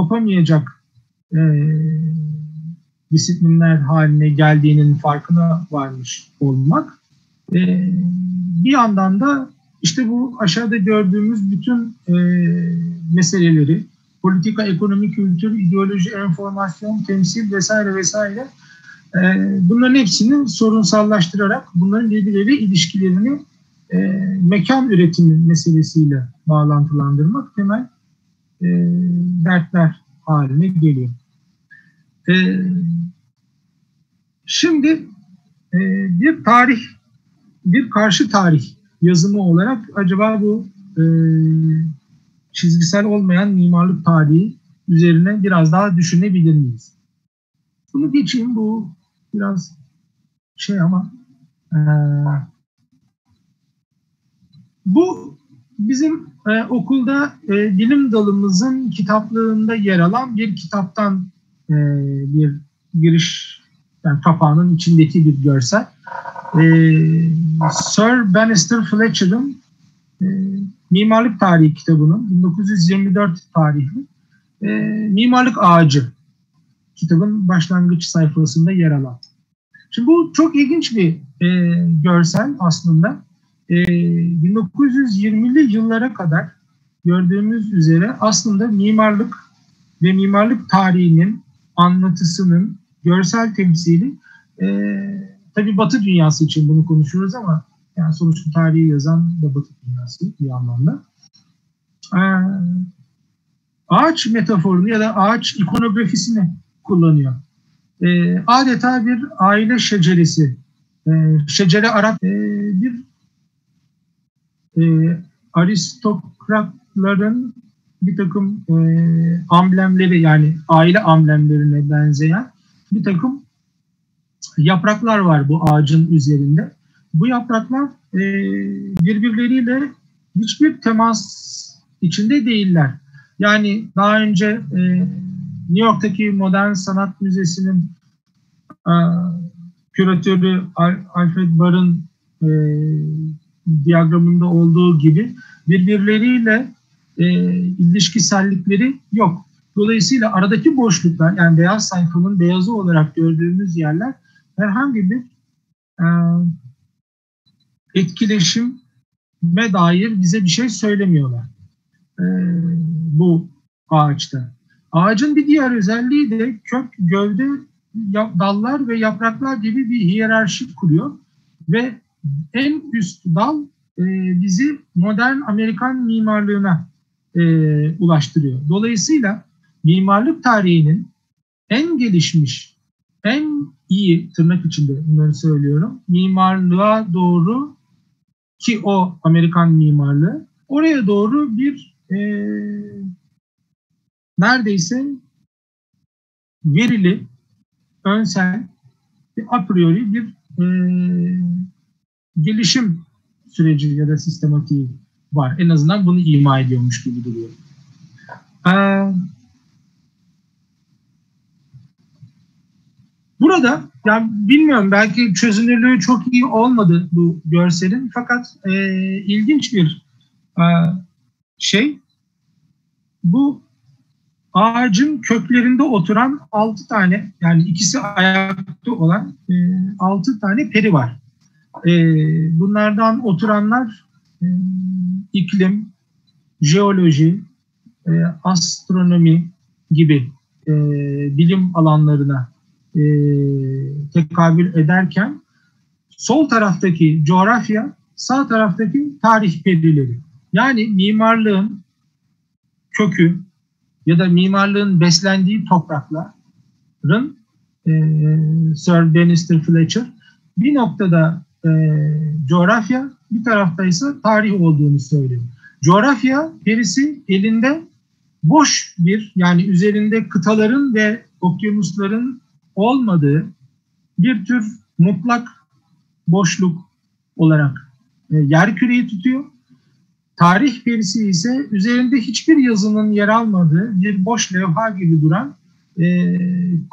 kopamayacak e, disiplinler haline geldiğinin farkına varmış olmak. E, bir yandan da işte bu aşağıda gördüğümüz bütün e, meseleleri, politika, ekonomi, kültür, ideoloji, enformasyon, temsil vesaire vesaire e, bunların hepsini sorunsallaştırarak bunların birbirleriyle ilişkilerini e, mekan üretimi meselesiyle bağlantılandırmak temel e, dertler haline geliyor. E, şimdi e, bir tarih bir karşı tarih yazımı olarak acaba bu e, çizgisel olmayan mimarlık tarihi üzerine biraz daha düşünebilir miyiz? Bunu geçeyim bu biraz şey ama e, bu bizim e, okulda e, dilim dalımızın kitaplığında yer alan bir kitaptan e, bir giriş yani kapağının içindeki bir görsel e, Sir Bannister Fletcher'ın e, Mimarlık Tarihi kitabının 1924 tarihli e, Mimarlık Ağacı kitabın başlangıç sayfasında yer alan. Şimdi bu çok ilginç bir e, görsel aslında. E, 1920'li yıllara kadar gördüğümüz üzere aslında mimarlık ve mimarlık tarihinin anlatısının görsel temsili e, tabii Batı dünyası için bunu konuşuyoruz ama yani sonuçta tarihi yazan da Batı dünyası bir anlamda. Ee, ağaç metaforunu ya da ağaç ikonografisini kullanıyor. Ee, adeta bir aile şeceresi, e, şecere Arap e, bir e, aristokratların bir takım e, amblemleri yani aile amblemlerine benzeyen bir takım yapraklar var bu ağacın üzerinde. bu yapraklar e, birbirleriyle hiçbir temas içinde değiller. Yani daha önce e, New York'taki Modern Sanat Müzesi'nin e, küratörü Alfred Barr'ın e, diyagramında olduğu gibi birbirleriyle e, ilişkisellikleri yok. Dolayısıyla aradaki boşluklar yani beyaz sayfanın beyazı olarak gördüğümüz yerler herhangi bir e, etkileşime dair bize bir şey söylemiyorlar e, bu ağaçta. Ağacın bir diğer özelliği de kök, gövde, dallar ve yapraklar gibi bir hiyerarşi kuruyor ve en üst dal e, bizi modern Amerikan mimarlığına e, ulaştırıyor. Dolayısıyla mimarlık tarihinin en gelişmiş, en iyi tırnak içinde bunları söylüyorum. Mimarlığa doğru ki o Amerikan mimarlığı oraya doğru bir e, neredeyse verili, önsel, bir a priori bir e, gelişim süreci ya da sistematiği var. En azından bunu ima ediyormuş gibi duruyor. Ee, burada yani bilmiyorum belki çözünürlüğü çok iyi olmadı bu görselin fakat e, ilginç bir e, şey bu ağacın köklerinde oturan altı tane yani ikisi ayakta olan e, altı tane peri var. E, bunlardan oturanlar e, iklim, jeoloji, e, astronomi gibi e, bilim alanlarına e, tekabül ederken sol taraftaki coğrafya, sağ taraftaki tarih perileri. Yani mimarlığın kökü ya da mimarlığın beslendiği toprakların e, Sir Bannister Fletcher bir noktada e, coğrafya bir tarafta ise tarih olduğunu söylüyor. Coğrafya perisi elinde boş bir yani üzerinde kıtaların ve okyanusların olmadığı bir tür mutlak boşluk olarak e, yer küreyi tutuyor. Tarih perisi ise üzerinde hiçbir yazının yer almadığı bir boş levha gibi duran e,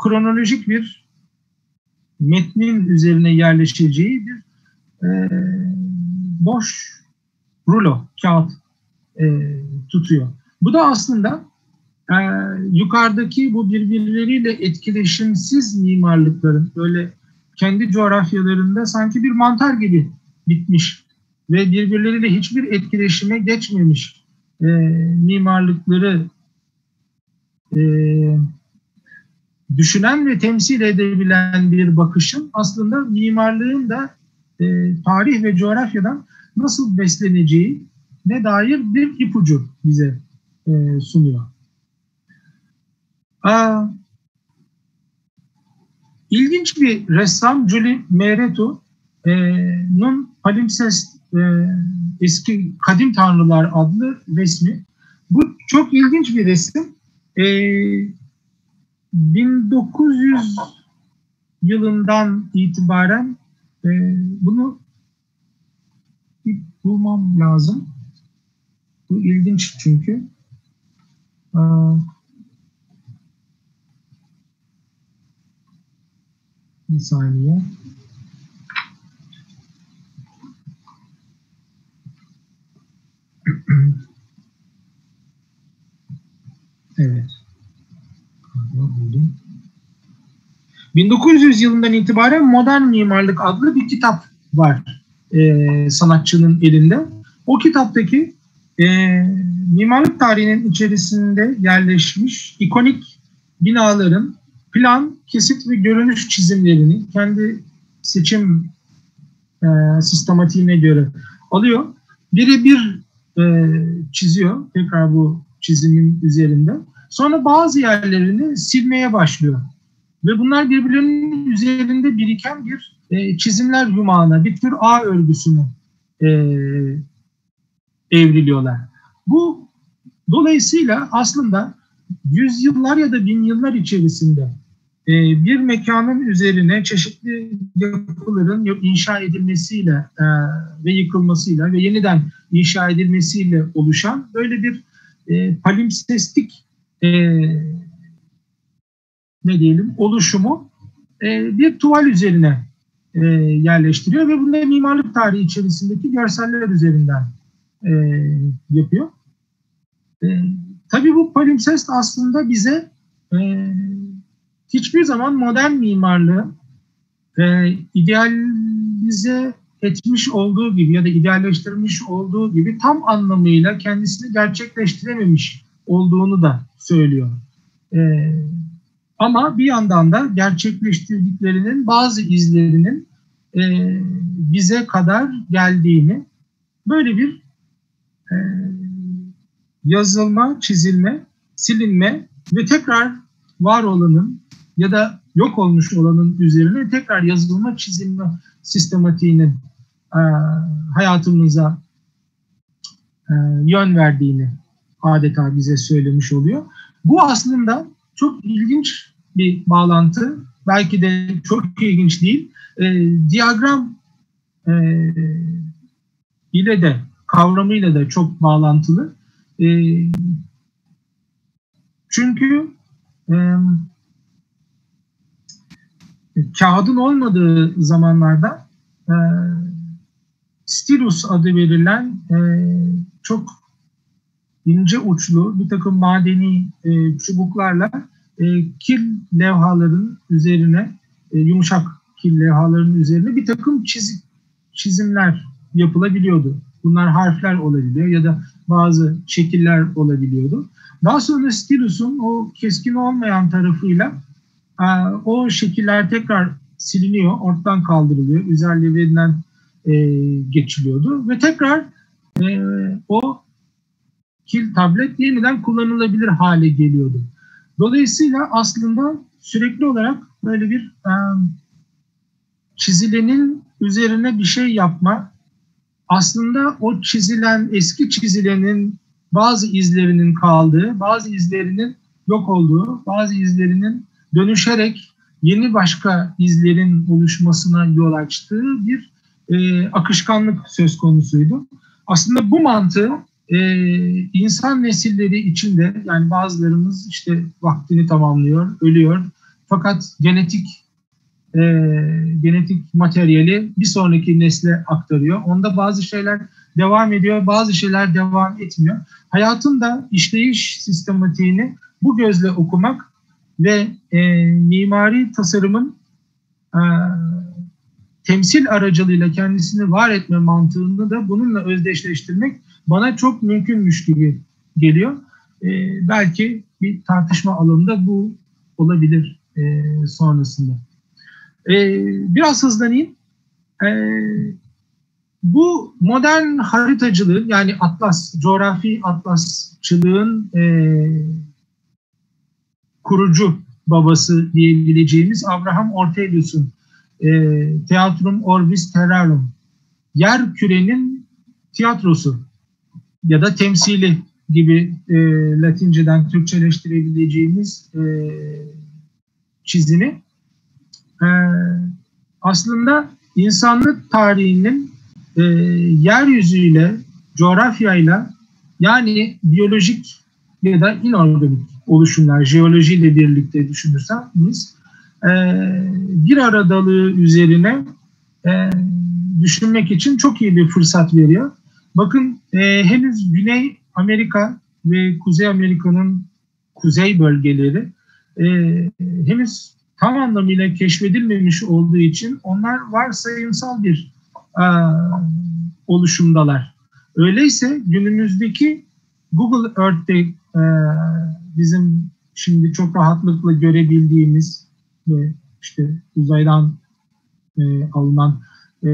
kronolojik bir metnin üzerine yerleşeceği bir e, boş rulo, kağıt e, tutuyor. Bu da aslında e, yukarıdaki bu birbirleriyle etkileşimsiz mimarlıkların böyle kendi coğrafyalarında sanki bir mantar gibi bitmiş ve birbirleriyle hiçbir etkileşime geçmemiş e, mimarlıkları e, düşünen ve temsil edebilen bir bakışın aslında mimarlığın da e, tarih ve coğrafyadan nasıl besleneceği ne dair bir ipucu bize e, sunuyor. Aa, ilginç bir ressam Julie Mehretu'nun Palimpsest e, eski Kadim Tanrılar adlı resmi. Bu çok ilginç bir resim. E, 1900 yılından itibaren e, bunu bir bulmam lazım. Bu ilginç çünkü. Aa, bir saniye. evet. Buldum. 1900 yılından itibaren Modern Mimarlık adlı bir kitap var e, sanatçının elinde. O kitaptaki e, mimarlık tarihinin içerisinde yerleşmiş ikonik binaların plan, kesit ve görünüş çizimlerini kendi seçim e, sistematiğine göre alıyor. Biri bir e, çiziyor tekrar bu çizimin üzerinde. Sonra bazı yerlerini silmeye başlıyor. Ve bunlar birbirlerinin üzerinde biriken bir e, çizimler yumağına, bir tür ağ örgüsünü e, evriliyorlar. Bu dolayısıyla aslında yüzyıllar ya da bin yıllar içerisinde e, bir mekanın üzerine çeşitli yapıların inşa edilmesiyle e, ve yıkılmasıyla ve yeniden inşa edilmesiyle oluşan böyle bir e, palimpsestik ne diyelim oluşumu e, bir tuval üzerine e, yerleştiriyor ve bunu da mimarlık tarihi içerisindeki görseller üzerinden e, yapıyor. E, tabii bu palimpsest aslında bize e, hiçbir zaman modern mimarlığı e, idealize etmiş olduğu gibi ya da idealleştirmiş olduğu gibi tam anlamıyla kendisini gerçekleştirememiş olduğunu da söylüyor. E, ama bir yandan da gerçekleştirdiklerinin bazı izlerinin e, bize kadar geldiğini böyle bir e, yazılma, çizilme, silinme ve tekrar var olanın ya da yok olmuş olanın üzerine tekrar yazılma, çizilme sistematiğinin e, hayatımıza e, yön verdiğini adeta bize söylemiş oluyor. Bu aslında çok ilginç bir bağlantı. Belki de çok ilginç değil. E, diyagram e, ile de kavramıyla da çok bağlantılı. E, çünkü e, kağıdın olmadığı zamanlarda e, stilus adı verilen e, çok ince uçlu bir takım madeni e, çubuklarla e, kil levhaların üzerine e, yumuşak kil levhaların üzerine bir takım çiz, çizimler yapılabiliyordu. Bunlar harfler olabiliyor ya da bazı şekiller olabiliyordu. Daha sonra stilusun o keskin olmayan tarafıyla e, o şekiller tekrar siliniyor, ortadan kaldırılıyor, üzerlerinden e, geçiliyordu ve tekrar e, o kil tablet yeniden kullanılabilir hale geliyordu. Dolayısıyla aslında sürekli olarak böyle bir e, çizilenin üzerine bir şey yapma, aslında o çizilen, eski çizilenin bazı izlerinin kaldığı, bazı izlerinin yok olduğu, bazı izlerinin dönüşerek yeni başka izlerin oluşmasına yol açtığı bir e, akışkanlık söz konusuydu. Aslında bu mantığı e, insan nesilleri içinde yani bazılarımız işte vaktini tamamlıyor, ölüyor. Fakat genetik e, genetik materyali bir sonraki nesle aktarıyor. Onda bazı şeyler devam ediyor, bazı şeyler devam etmiyor. Hayatın da işleyiş sistematiğini bu gözle okumak ve e, mimari tasarımın e, temsil aracılığıyla kendisini var etme mantığını da bununla özdeşleştirmek bana çok mümkünmüş gibi geliyor. E, belki bir tartışma alanında bu olabilir e, sonrasında. E, biraz hızlanayım. E, bu modern haritacılığın yani atlas, coğrafi atlasçılığın e, kurucu babası diyebileceğimiz Abraham Ortelius'un e, Theatrum Orbis Terrarum yer kürenin tiyatrosu ya da temsili gibi e, Latinceden Türkçeleştirebileceğimiz e, çizimi e, aslında insanlık tarihinin e, yeryüzüyle, coğrafyayla yani biyolojik ya da inorganik oluşumlar, jeolojiyle birlikte düşünürseniz e, bir aradalığı üzerine e, düşünmek için çok iyi bir fırsat veriyor. Bakın e, henüz Güney Amerika ve Kuzey Amerika'nın kuzey bölgeleri e, henüz tam anlamıyla keşfedilmemiş olduğu için onlar varsayımsal bir e, oluşumdalar. Öyleyse günümüzdeki Google Earth'te e, bizim şimdi çok rahatlıkla görebildiğimiz ve işte uzaydan e, alınan e,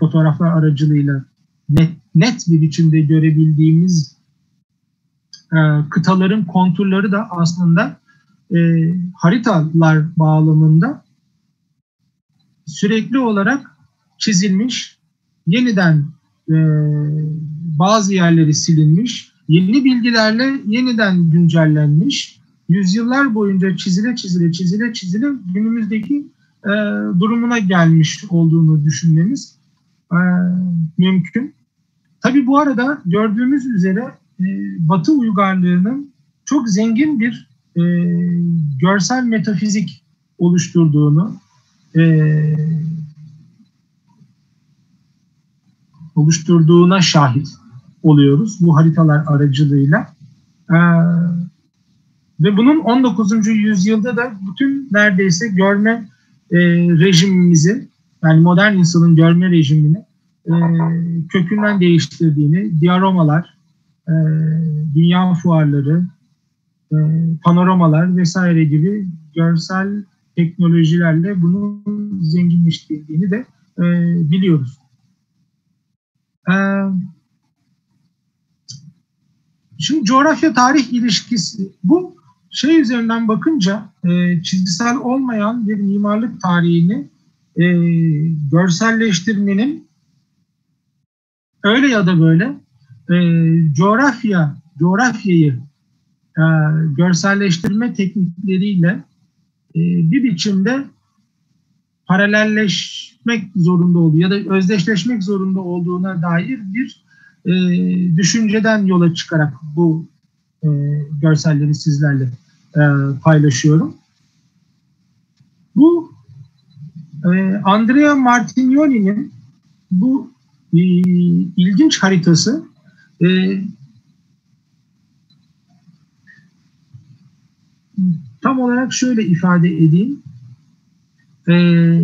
fotoğraflar aracılığıyla net, net bir biçimde görebildiğimiz e, kıtaların konturları da aslında e, haritalar bağlamında sürekli olarak çizilmiş, yeniden e, bazı yerleri silinmiş, yeni bilgilerle yeniden güncellenmiş yüzyıllar boyunca çizile çizile çizile çizile günümüzdeki e, durumuna gelmiş olduğunu düşünmemiz e, mümkün. Tabii bu arada gördüğümüz üzere e, Batı uygarlığının çok zengin bir e, görsel metafizik oluşturduğunu e, oluşturduğuna şahit oluyoruz bu haritalar aracılığıyla. Ee, ve bunun 19. yüzyılda da bütün neredeyse görme e, rejimimizi yani modern insanın görme rejimini e, kökünden değiştirdiğini, diyaramalar, e, dünya fuarları, e, panoramalar vesaire gibi görsel teknolojilerle bunu zenginleştirdiğini de e, biliyoruz. E, şimdi coğrafya tarih ilişkisi bu şey üzerinden bakınca e, çizgisel olmayan bir mimarlık tarihini e, görselleştirmenin öyle ya da böyle e, coğrafya coğrafyayı e, görselleştirme teknikleriyle e, bir biçimde paralelleşmek zorunda olduğu ya da özdeşleşmek zorunda olduğuna dair bir e, düşünceden yola çıkarak bu e, görselleri sizlerle e, paylaşıyorum. Bu e, Andrea Martignoni'nin bu e, ilginç haritası e, tam olarak şöyle ifade edeyim. Ee,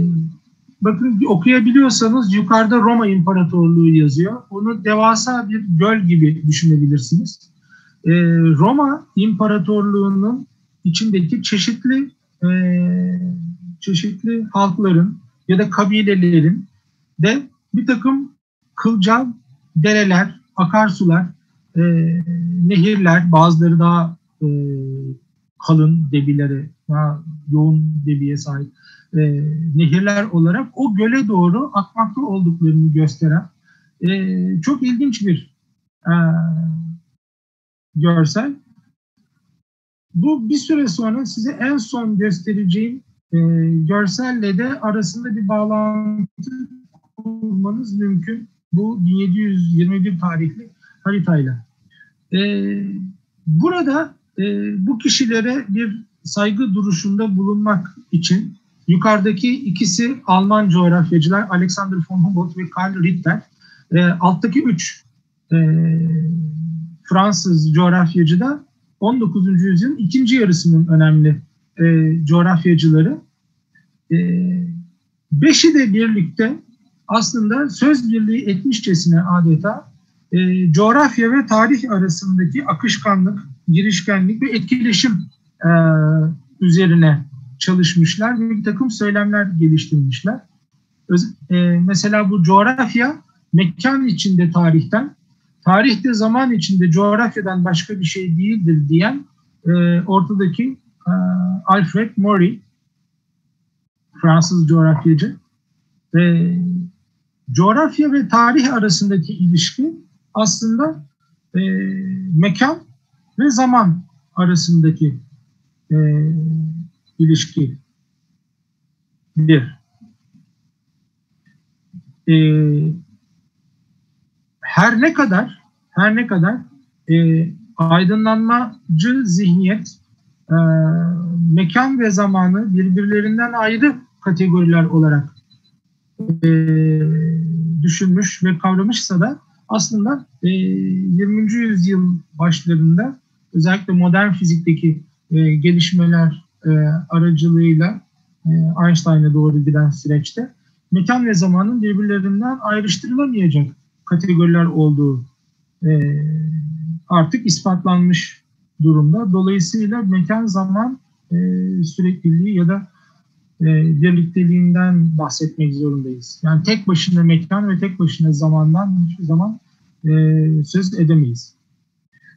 bakın okuyabiliyorsanız yukarıda Roma İmparatorluğu yazıyor. Onu devasa bir göl gibi düşünebilirsiniz. Ee, Roma İmparatorluğu'nun içindeki çeşitli e, çeşitli halkların ya da kabilelerin de bir takım kılcal dereler, akarsular, e, nehirler, bazıları daha e, kalın debilere, daha yoğun debiye sahip e, nehirler olarak o göle doğru akmakta olduklarını gösteren e, çok ilginç bir e, görsel. Bu bir süre sonra size en son göstereceğim e, görselle de arasında bir bağlantı kurmanız mümkün. Bu 1721 tarihli haritayla. E, burada e, bu kişilere bir saygı duruşunda bulunmak için yukarıdaki ikisi Alman coğrafyacılar Alexander von Humboldt ve Karl Ritter. E, alttaki üç e, Fransız coğrafyacı da 19. yüzyılın ikinci yarısının önemli e, coğrafyacıları. E, beşi de birlikte aslında söz birliği etmişçesine adeta e, coğrafya ve tarih arasındaki akışkanlık, girişkenlik ve etkileşim e, üzerine çalışmışlar ve bir takım söylemler geliştirmişler. Öz, e, mesela bu coğrafya mekan içinde tarihten, tarihte zaman içinde coğrafyadan başka bir şey değildir diyen e, ortadaki e, Alfred Maury, Fransız coğrafyacı. E, coğrafya ve tarih arasındaki ilişki aslında e, mekan ve zaman arasındaki e, ilişki bir. E, her ne kadar her ne kadar e, aydınlanmacı zihniyet e, mekan ve zamanı birbirlerinden ayrı kategoriler olarak e, düşünmüş ve kavramışsa da aslında e, 20. yüzyıl başlarında özellikle modern fizikteki e, gelişmeler e, aracılığıyla e, Einstein'a doğru giden süreçte mekan ve zamanın birbirlerinden ayrıştırılamayacak kategoriler olduğu e, artık ispatlanmış durumda. Dolayısıyla mekan zaman e, sürekliliği ya da e, birlikteliğinden bahsetmek zorundayız. Yani tek başına mekan ve tek başına zamandan hiçbir zaman e, söz edemeyiz.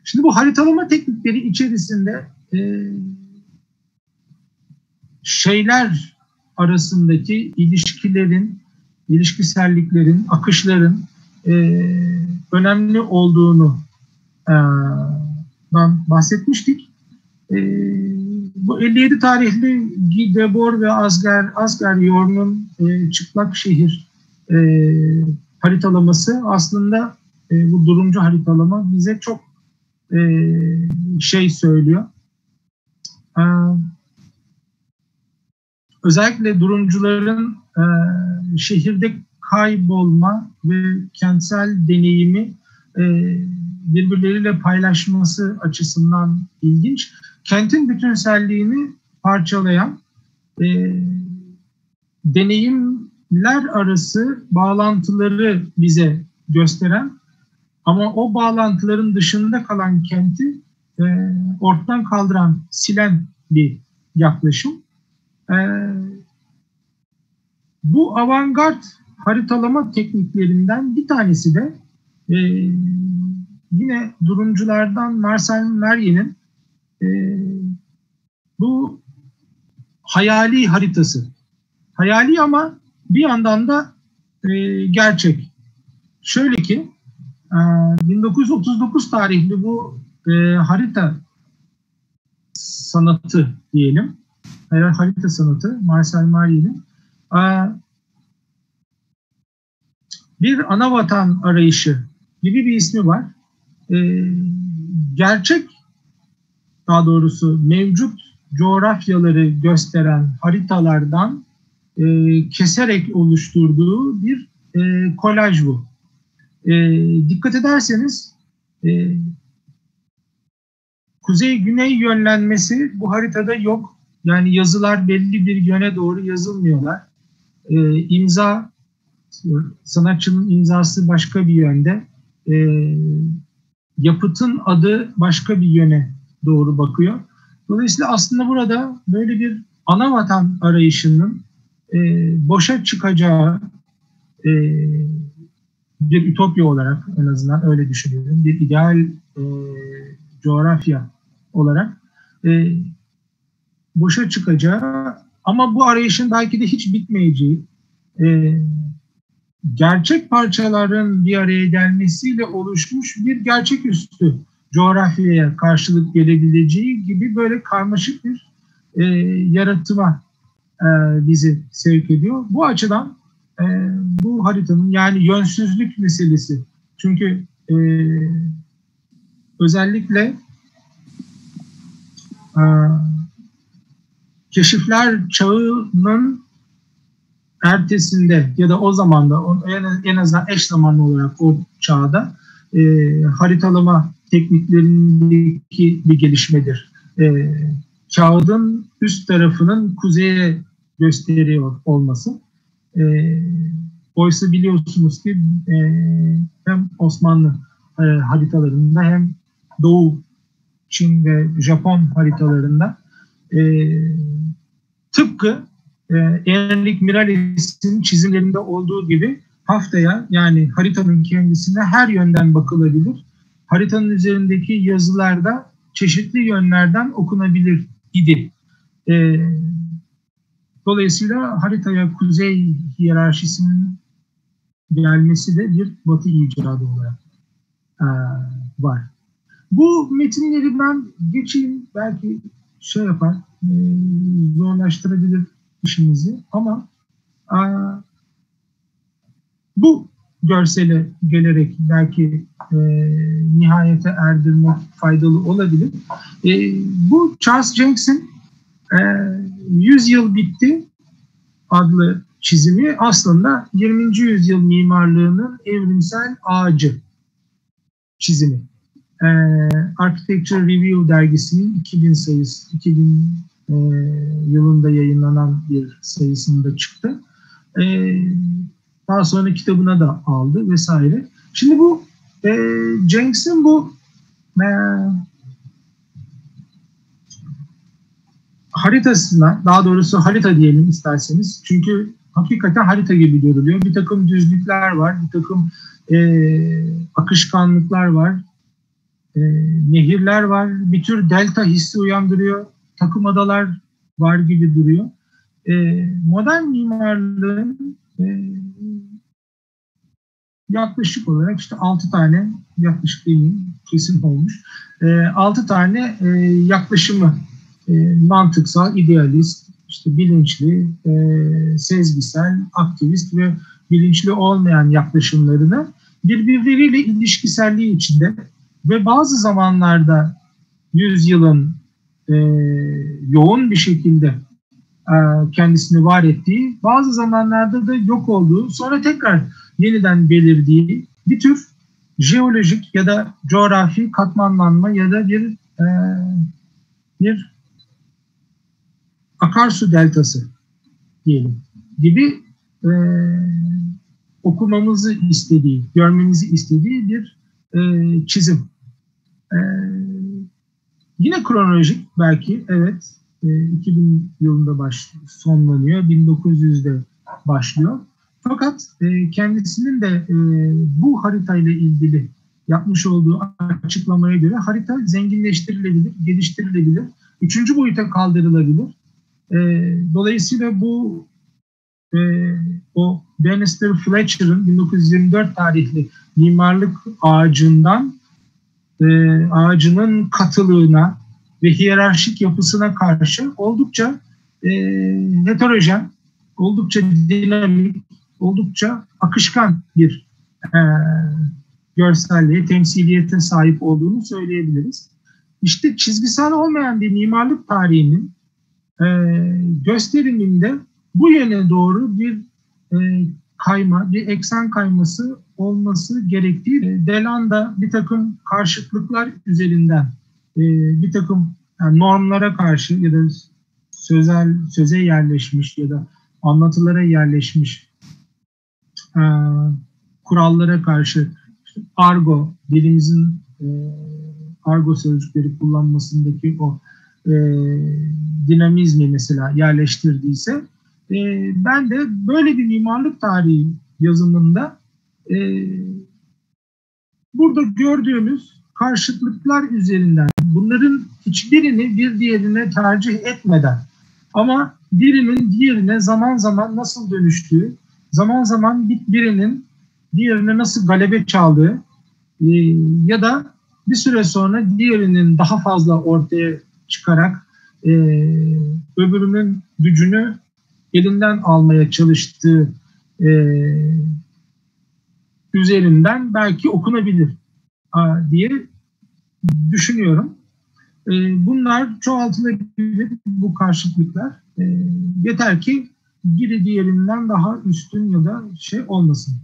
Şimdi bu haritalama teknikleri içerisinde e, şeyler arasındaki ilişkilerin, ilişkiselliklerin, akışların e, önemli olduğunu e, bahsetmiştik. E, bu 57 tarihli Guy Debord ve Asger, Asger Yorn'un e, Çıplak Şehir e, haritalaması aslında e, bu durumcu haritalama bize çok e, şey söylüyor. E, özellikle durumcuların e, şehirde kaybolma ve kentsel deneyimi e, birbirleriyle paylaşması açısından ilginç. Kentin bütünselliğini parçalayan e, deneyimler arası bağlantıları bize gösteren ama o bağlantıların dışında kalan kenti e, ortadan kaldıran, silen bir yaklaşım. E, bu avantgard haritalama tekniklerinden bir tanesi de e, yine durumculardan Marcel Merye'nin e, bu hayali haritası. Hayali ama bir yandan da e, gerçek. Şöyle ki 1939 tarihli bu e, harita sanatı diyelim. Harita sanatı Marcel Marie'nin bir ana vatan arayışı gibi bir ismi var. E, gerçek daha doğrusu mevcut coğrafyaları gösteren haritalardan e, keserek oluşturduğu bir e, kolaj bu. E, dikkat ederseniz e, kuzey-güney yönlenmesi bu haritada yok. Yani yazılar belli bir yöne doğru yazılmıyorlar. E, imza sanatçının imzası başka bir yönde. E, yapıtın adı başka bir yöne doğru bakıyor. Dolayısıyla aslında burada böyle bir ana vatan arayışının e, boşa çıkacağı e, bir ütopya olarak en azından öyle düşünüyorum. Bir ideal e, coğrafya olarak e, boşa çıkacağı ama bu arayışın belki de hiç bitmeyeceği e, gerçek parçaların bir araya gelmesiyle oluşmuş bir gerçeküstü coğrafyaya karşılık gelebileceği gibi böyle karmaşık bir e, yaratıma e, bizi sevk ediyor. Bu açıdan e, bu haritanın yani yönsüzlük meselesi. Çünkü e, özellikle e, keşifler çağının ertesinde ya da o zamanda en azından eş zamanlı olarak o çağda e, haritalama tekniklerindeki bir gelişmedir. E, kağıdın üst tarafının kuzeye gösteriyor olması. E, oysa biliyorsunuz ki e, hem Osmanlı e, haritalarında hem Doğu, Çin ve Japon haritalarında e, tıpkı e, Enric Mirales'in çizimlerinde olduğu gibi haftaya yani haritanın kendisine her yönden bakılabilir. Haritanın üzerindeki yazılarda çeşitli yönlerden okunabilir idi. E, dolayısıyla haritaya kuzey hiyerarşisinin gelmesi de bir batı icadı olarak e, var. Bu metinleri ben geçeyim belki şey yapar, e, zorlaştırabilir işimizi ama a, bu görsele gelerek belki e, nihayete erdirmek faydalı olabilir. E, bu Charles Jenks'in e, 100 yıl bitti adlı çizimi aslında 20. yüzyıl mimarlığının evrimsel ağacı çizimi. E, Architecture Review dergisinin 2000 sayısı, 2000 e, yılında yayınlanan bir sayısında çıktı. E, daha sonra kitabına da aldı vesaire. Şimdi bu e, Jenks'in bu e, haritasına, daha doğrusu harita diyelim isterseniz. Çünkü hakikaten harita gibi görülüyor. Bir takım düzlükler var, bir takım e, akışkanlıklar var, e, nehirler var, bir tür delta hissi uyandırıyor takım adalar var gibi duruyor. E, modern mimarlığın e, yaklaşık olarak işte 6 tane yaklaşık demeyeyim kesin olmuş. E, 6 tane e, yaklaşımı e, mantıksal, idealist, işte bilinçli, e, sezgisel, aktivist ve bilinçli olmayan yaklaşımlarını birbirleriyle ilişkiselliği içinde ve bazı zamanlarda yüzyılın e, yoğun bir şekilde kendisini var ettiği, bazı zamanlarda da yok olduğu, sonra tekrar yeniden belirdiği bir tür jeolojik ya da coğrafi katmanlanma ya da bir e, bir akarsu deltası diyelim gibi e, okumamızı istediği, görmenizi istediği bir e, çizim. E, yine kronolojik belki evet e, 2000 yılında baş, sonlanıyor, 1900'de başlıyor. Fakat e, kendisinin de e, bu haritayla ilgili yapmış olduğu açıklamaya göre harita zenginleştirilebilir, geliştirilebilir, üçüncü boyuta kaldırılabilir. E, dolayısıyla bu e, o Bannister Fletcher'ın 1924 tarihli mimarlık ağacından e, ağacının katılığına ve hiyerarşik yapısına karşı oldukça e, heterojen, oldukça dinamik, oldukça akışkan bir e, görselliğe, temsiliyete sahip olduğunu söyleyebiliriz. İşte çizgisel olmayan bir mimarlık tarihinin e, gösteriminde bu yöne doğru bir e, kayma, bir eksen kayması olması gerektiği e, Delanda bir takım karşıtlıklar üzerinden e, bir takım yani normlara karşı ya da sözel söze yerleşmiş ya da anlatılara yerleşmiş e, kurallara karşı işte argo dilimizin e, argo sözcükleri kullanmasındaki o e, dinamizmi mesela yerleştirdiyse e, ben de böyle bir mimarlık tarihi yazımında e, burada gördüğümüz karşıtlıklar üzerinden bunların hiçbirini bir diğerine tercih etmeden ama birinin diğerine zaman zaman nasıl dönüştüğü, zaman zaman birinin diğerine nasıl galebe çaldığı e, ya da bir süre sonra diğerinin daha fazla ortaya çıkarak e, öbürünün gücünü elinden almaya çalıştığı e, üzerinden belki okunabilir diye düşünüyorum. E, bunlar çoğaltılabilir bu karşıtlıklar. E, yeter ki biri diğerinden daha üstün ya da şey olmasın.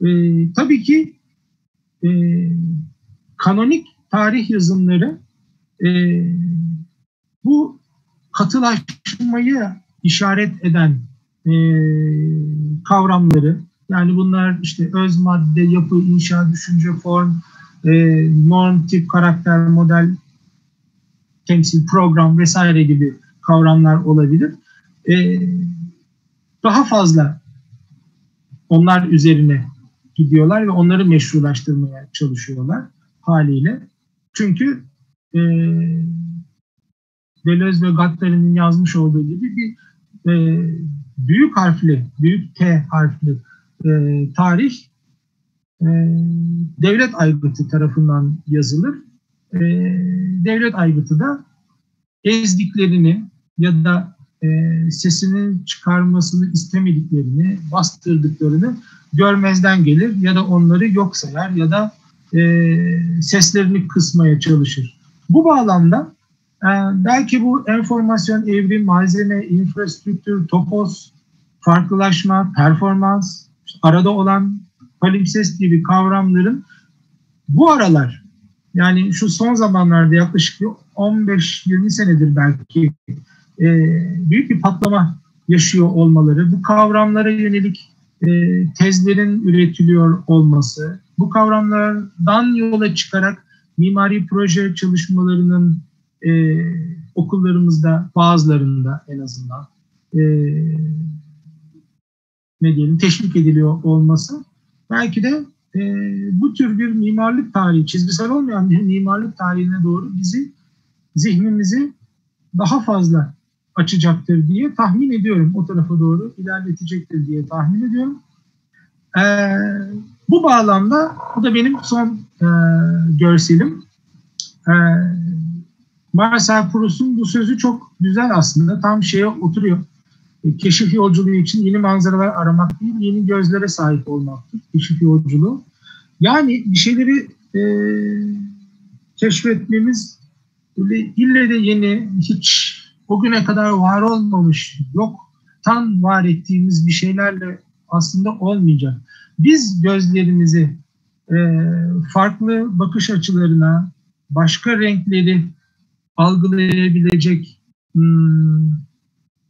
E, tabii ki e, kanonik tarih yazımları e, bu katılaşmayı işaret eden e, kavramları yani bunlar işte öz madde, yapı, inşa, düşünce, form, e, norm, tip, karakter, model, temsil, program vesaire gibi kavramlar olabilir. E, daha fazla onlar üzerine gidiyorlar ve onları meşrulaştırmaya çalışıyorlar haliyle. Çünkü e, Deleuze ve Gattari'nin yazmış olduğu gibi bir e, büyük harfli, büyük T harfli e, tarih e, devlet aygıtı tarafından yazılır. E, devlet aygıtı da ezdiklerini ya da e, sesini çıkarmasını istemediklerini, bastırdıklarını görmezden gelir ya da onları yok sayar ya da e, seslerini kısmaya çalışır. Bu bağlamda e, belki bu enformasyon, evrim, malzeme, infrastruktür, topos, farklılaşma, performans, arada olan palimpsest gibi kavramların bu aralar yani şu son zamanlarda yaklaşık 15-20 senedir belki e, büyük bir patlama yaşıyor olmaları, bu kavramlara yönelik e, tezlerin üretiliyor olması, bu kavramlardan yola çıkarak mimari proje çalışmalarının e, okullarımızda bazılarında en azından e, ne diyelim teşvik ediliyor olması belki de e, bu tür bir mimarlık tarihi, çizgisel olmayan bir mimarlık tarihine doğru bizi zihnimizi daha fazla açacaktır diye tahmin ediyorum. O tarafa doğru ilerletecektir diye tahmin ediyorum. Ee, Bu bağlamda bu da benim son e, görselim. E, Marcel Proust'un bu sözü çok güzel aslında. Tam şeye oturuyor. E, keşif yolculuğu için yeni manzaralar aramak değil, yeni gözlere sahip olmaktır. Keşif yolculuğu. Yani bir şeyleri e, keşfetmemiz böyle ille de yeni, hiç o güne kadar var olmamış, yok tan var ettiğimiz bir şeylerle aslında olmayacak. Biz gözlerimizi e, farklı bakış açılarına, başka renkleri algılayabilecek hmm,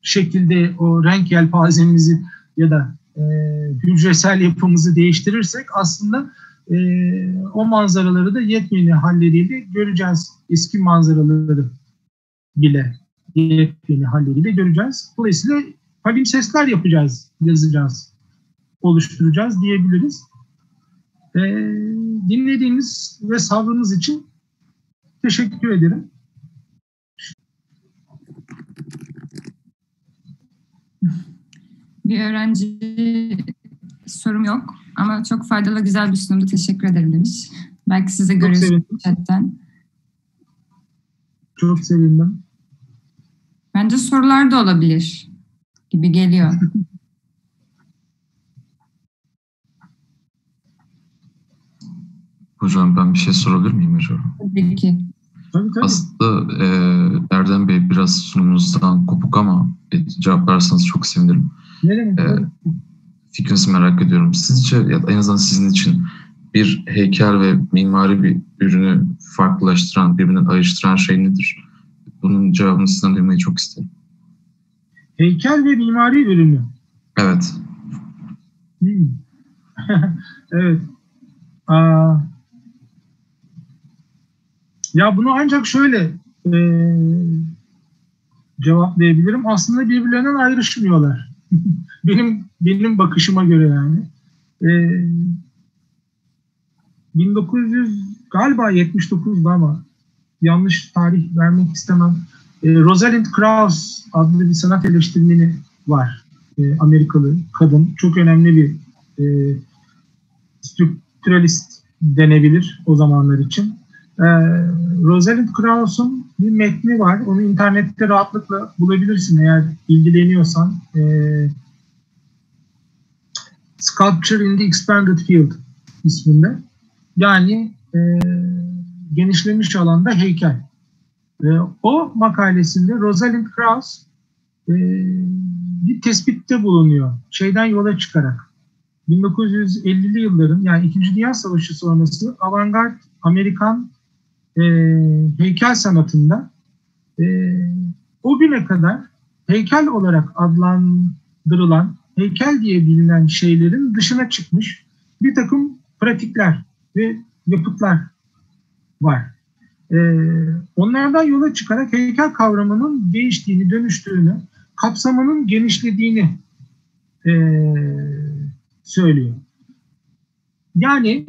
şekilde o renk yelpazemizi ya da e, hücresel yapımızı değiştirirsek aslında e, o manzaraları da yepyeni halleriyle göreceğiz. Eski manzaraları bile yepyeni halleriyle göreceğiz. Dolayısıyla sesler yapacağız, yazacağız, oluşturacağız diyebiliriz. E, dinlediğiniz ve sabrınız için teşekkür ederim. Bir öğrenci sorum yok ama çok faydalı güzel bir sunumdu. Teşekkür ederim demiş. Belki size görüyorsunuz chatten. Çok sevindim. Bence sorular da olabilir gibi geliyor. Hocam ben bir şey sorabilir miyim hocam? Tabii ki. Tabii, tabii. Aslında e, Erdem Bey biraz sunumunuzdan kopuk ama cevap verseniz çok sevinirim. Ne demek? E, fikrinizi merak ediyorum. Sizce ya da en azından sizin için bir heykel ve mimari bir ürünü farklılaştıran, birbirinden ayrıştıran şey nedir? Bunun cevabını sizden duymayı çok isterim. Heykel ve mimari ürünü. Evet. Hmm. evet. Aa, ya bunu ancak şöyle e, cevaplayabilirim. Aslında birbirlerinden ayrışmıyorlar. benim benim bakışıma göre yani. E, 1900 galiba 79'da ama yanlış tarih vermek istemem. E, Rosalind Krauss adlı bir sanat eleştirmeni var. E, Amerikalı kadın. Çok önemli bir e, strüktüralist denebilir o zamanlar için. E, Rosalind Krauss'un bir metni var. Onu internette rahatlıkla bulabilirsin eğer ilgileniyorsan. E, Sculpture in the Expanded Field isminde. Yani e, genişlemiş alanda heykel. E, o makalesinde Rosalind Krauss e, bir tespitte bulunuyor. Şeyden yola çıkarak. 1950'li yılların yani İkinci Dünya Savaşı sonrası avantgard Amerikan e, heykel sanatında e, o güne kadar heykel olarak adlandırılan, heykel diye bilinen şeylerin dışına çıkmış bir takım pratikler ve yapıtlar var. E, onlardan yola çıkarak heykel kavramının değiştiğini, dönüştüğünü, kapsamının genişlediğini e, söylüyor. Yani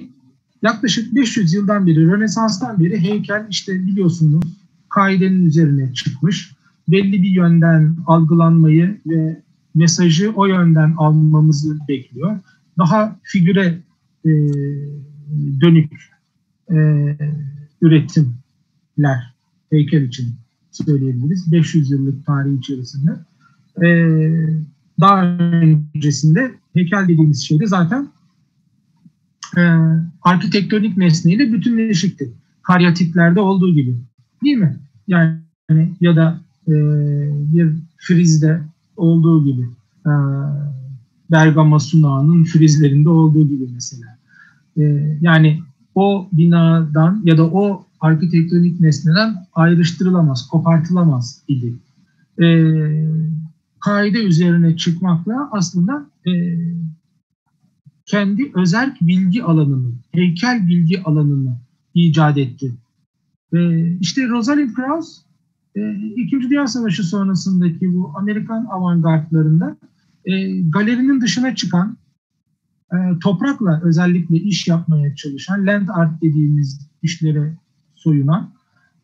yaklaşık 500 yıldan beri, Rönesans'tan beri heykel işte biliyorsunuz kaidenin üzerine çıkmış. Belli bir yönden algılanmayı ve mesajı o yönden almamızı bekliyor. Daha figüre e, dönük e, üretimler heykel için söyleyebiliriz. 500 yıllık tarih içerisinde. E, daha öncesinde heykel dediğimiz şey de zaten e, arkitektonik nesneyle bütünleşikti. Karyatitlerde olduğu gibi. Değil mi? Yani ya da e, bir frizde olduğu gibi. E, Bergama sunağının frizlerinde olduğu gibi mesela. E, yani o binadan ya da o arkitektonik nesneden ayrıştırılamaz, kopartılamaz idi. E, kaide üzerine çıkmakla aslında e, kendi özel bilgi alanını, heykel bilgi alanını icat etti. E, işte Rosalind Krauss e, İkinci Dünya Savaşı sonrasındaki bu Amerikan avantgardlarında e, galerinin dışına çıkan e, toprakla özellikle iş yapmaya çalışan land art dediğimiz işlere soyunan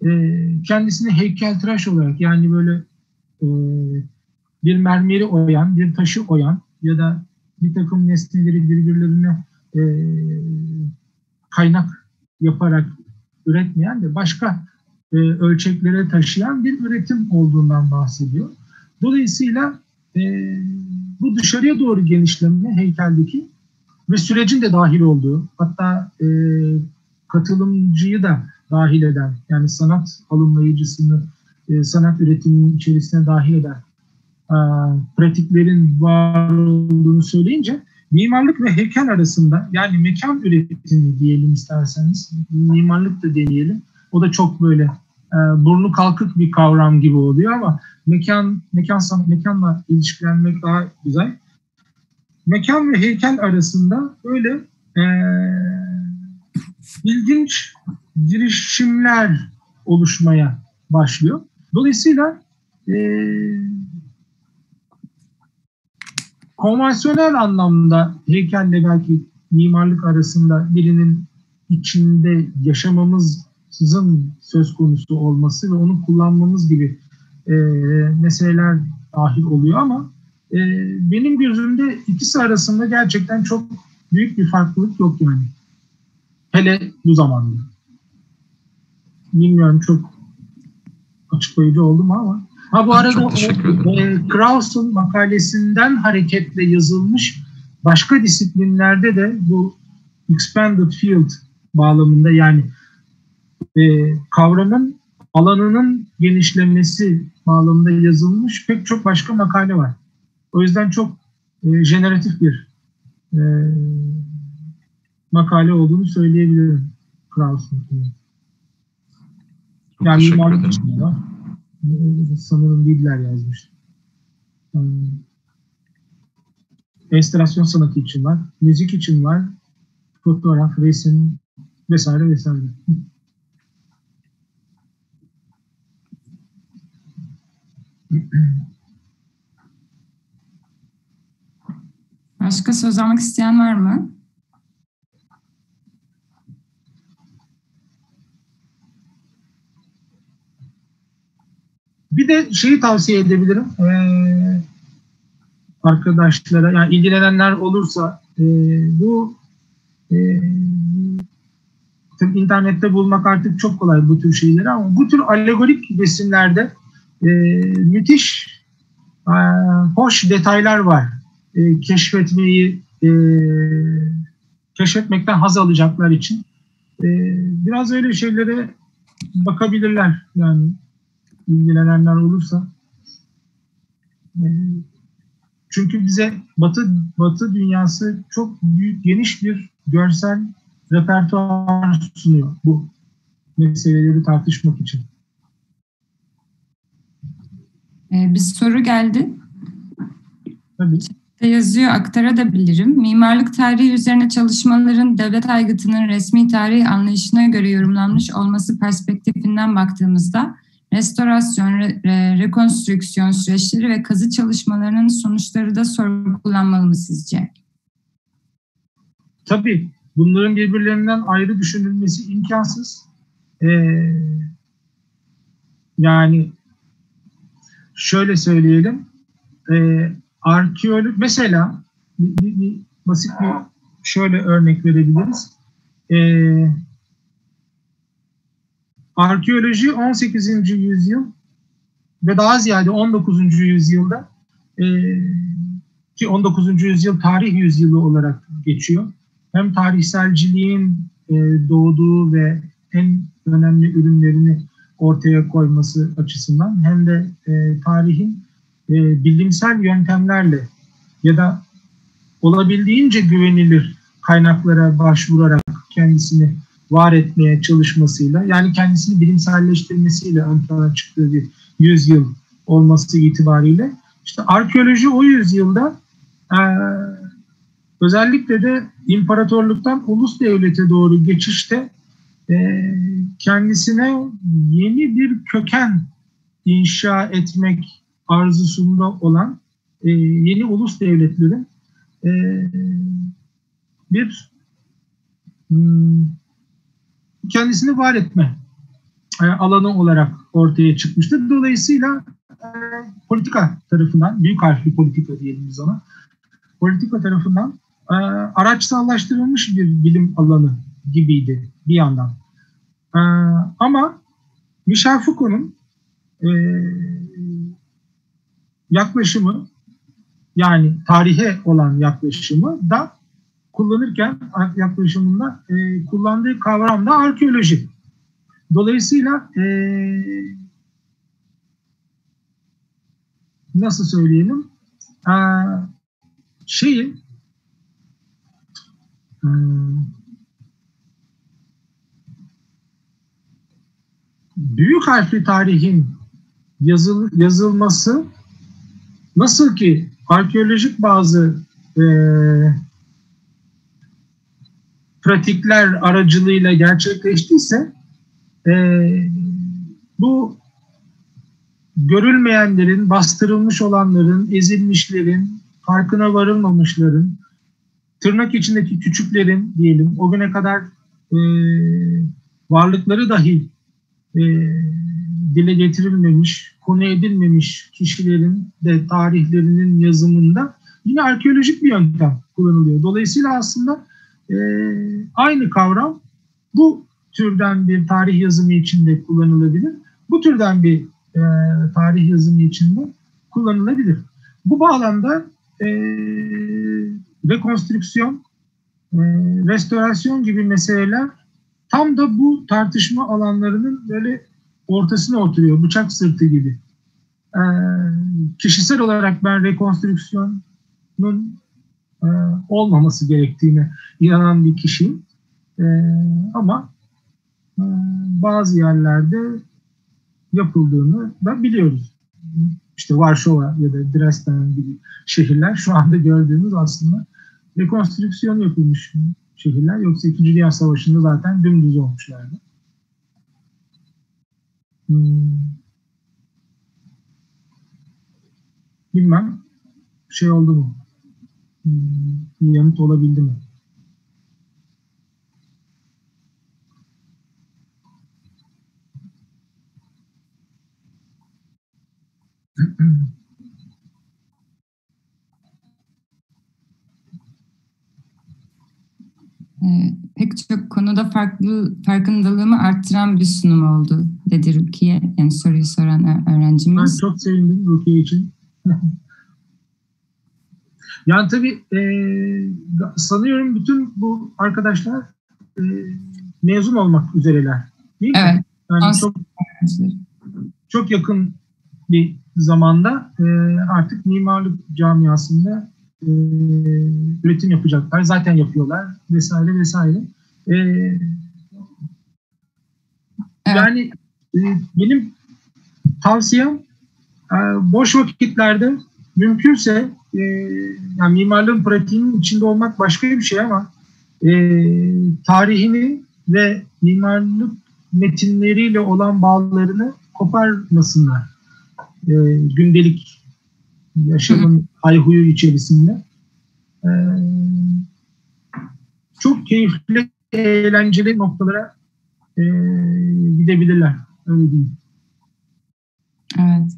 e, kendisini heykeltıraş olarak yani böyle e, bir mermeri oyan, bir taşı oyan ya da bir takım nesneleri birbirlerine e, kaynak yaparak üretmeyen de başka ölçeklere taşıyan bir üretim olduğundan bahsediyor. Dolayısıyla bu dışarıya doğru genişleme heykeldeki ve sürecin de dahil olduğu hatta e, katılımcıyı da dahil eden yani sanat alımlayıcısını e, sanat üretiminin içerisine dahil eden e, pratiklerin var olduğunu söyleyince mimarlık ve heykel arasında yani mekan üretimi diyelim isterseniz mimarlık da deneyelim. O da çok böyle e, burnu kalkık bir kavram gibi oluyor ama mekan mekan mekanla ilişkilenmek daha güzel. Mekan ve heykel arasında böyle e, ilginç girişimler oluşmaya başlıyor. Dolayısıyla e, konvansiyonel anlamda heykelle belki mimarlık arasında birinin içinde yaşamamızın söz konusu olması ve onu kullanmamız gibi e, meseleler dahil oluyor ama e, benim gözümde ikisi arasında gerçekten çok büyük bir farklılık yok yani. Hele bu zamanda. Bilmiyorum çok açıklayıcı oldu mu ama. Ha bu arada e, Krauss'un makalesinden hareketle yazılmış başka disiplinlerde de bu expanded field bağlamında yani e, kavramın alanının genişlemesi bağlamında yazılmış pek çok başka makale var. O yüzden çok e, jeneratif bir e, makale olduğunu söyleyebilirim Krauss'un. Yani mimarlık için var. Sanırım Bibler yazmış. Enstelasyon sanatı için var. Müzik için var. Fotoğraf, resim vesaire vesaire. Başka söz almak isteyen var mı? Bir de şeyi tavsiye edebilirim. Ee, arkadaşlara, yani ilgilenenler olursa e, bu e, internette bulmak artık çok kolay bu tür şeyleri ama bu tür alegorik resimlerde e, müthiş e, hoş detaylar var. E, keşfetmeyi e, keşfetmekten haz alacaklar için e, biraz öyle şeylere bakabilirler yani ilgilenenler olursa. E, çünkü bize Batı Batı dünyası çok büyük geniş bir görsel repertuar sunuyor bu meseleleri tartışmak için. Ee, bir soru geldi. Tabii. De yazıyor, aktarabilirim. Mimarlık tarihi üzerine çalışmaların devlet aygıtının resmi tarih anlayışına göre yorumlanmış olması perspektifinden baktığımızda restorasyon, re, rekonstrüksiyon süreçleri ve kazı çalışmalarının sonuçları da sorgulanmalı mı sizce? Tabii. Bunların birbirlerinden ayrı düşünülmesi imkansız. Ee, yani şöyle söyleyelim. E, arkeolog mesela bir, bir, bir, basit bir şöyle örnek verebiliriz. E, arkeoloji 18. yüzyıl ve daha ziyade 19. yüzyılda e, ki 19. yüzyıl tarih yüzyılı olarak geçiyor. Hem tarihselciliğin e, doğduğu ve en önemli ürünlerini ortaya koyması açısından hem de e, tarihin e, bilimsel yöntemlerle ya da olabildiğince güvenilir kaynaklara başvurarak kendisini var etmeye çalışmasıyla yani kendisini bilimselleştirmesiyle ön plana çıktığı bir yüzyıl olması itibariyle işte arkeoloji o yüzyılda e, özellikle de imparatorluktan ulus devlete doğru geçişte e, kendisine yeni bir köken inşa etmek arzusunda olan e, yeni ulus devletlerin e, bir hmm, kendisini var etme e, alanı olarak ortaya çıkmıştır. Dolayısıyla e, politika tarafından, büyük harfli politika diyelim biz ona, politika tarafından e, araçsallaştırılmış bir bilim alanı gibiydi bir yandan. E, ama Michel Foucault'un e, yaklaşımı yani tarihe olan yaklaşımı da kullanırken yaklaşımında e, kullandığı kavram da arkeoloji. Dolayısıyla e, nasıl söyleyelim e, şeyin e, büyük harfli tarihin yazıl, yazılması nasıl ki arkeolojik bazı e, pratikler aracılığıyla gerçekleştiyse e, bu görülmeyenlerin, bastırılmış olanların, ezilmişlerin, farkına varılmamışların, tırnak içindeki küçüklerin diyelim o güne kadar e, varlıkları dahi e, dile getirilmemiş, konu edilmemiş kişilerin de tarihlerinin yazımında yine arkeolojik bir yöntem kullanılıyor. Dolayısıyla aslında e, aynı kavram bu türden bir tarih yazımı içinde kullanılabilir. Bu türden bir e, tarih yazımı içinde kullanılabilir. Bu bağlamda e, rekonstrüksiyon, e, restorasyon gibi meseleler tam da bu tartışma alanlarının böyle ortasına oturuyor, bıçak sırtı gibi. E, kişisel olarak ben rekonstrüksiyonun e, olmaması gerektiğine inanan bir kişiyim. E, ama e, bazı yerlerde yapıldığını da biliyoruz. İşte Varşova ya da Dresden gibi şehirler şu anda gördüğümüz aslında rekonstrüksiyon yapılmış şehirler. Yoksa 2. Dünya Savaşı'nda zaten dümdüz olmuşlardı. Hmm. Bilmem şey oldu mu? Hmm. Yanıt olabildi mi? Ee, pek çok konuda farklı farkındalığımı arttıran bir sunum oldu dedi Rukiye. Yani soruyu soran öğrencimiz. Ben çok sevindim Rukiye için. yani tabii e, sanıyorum bütün bu arkadaşlar e, mezun olmak üzereler. Değil mi? Evet. Yani çok, çok yakın bir zamanda e, artık mimarlık camiasında üretim yapacaklar. Zaten yapıyorlar vesaire vesaire. E, evet. Yani e, benim tavsiyem e, boş vakitlerde mümkünse e, yani mimarlığın pratiğinin içinde olmak başka bir şey ama e, tarihini ve mimarlık metinleriyle olan bağlarını koparmasınlar. E, gündelik yaşamın hayhuyu içerisinde. Ee, çok keyifli, eğlenceli noktalara e, gidebilirler. Öyle değil. Evet.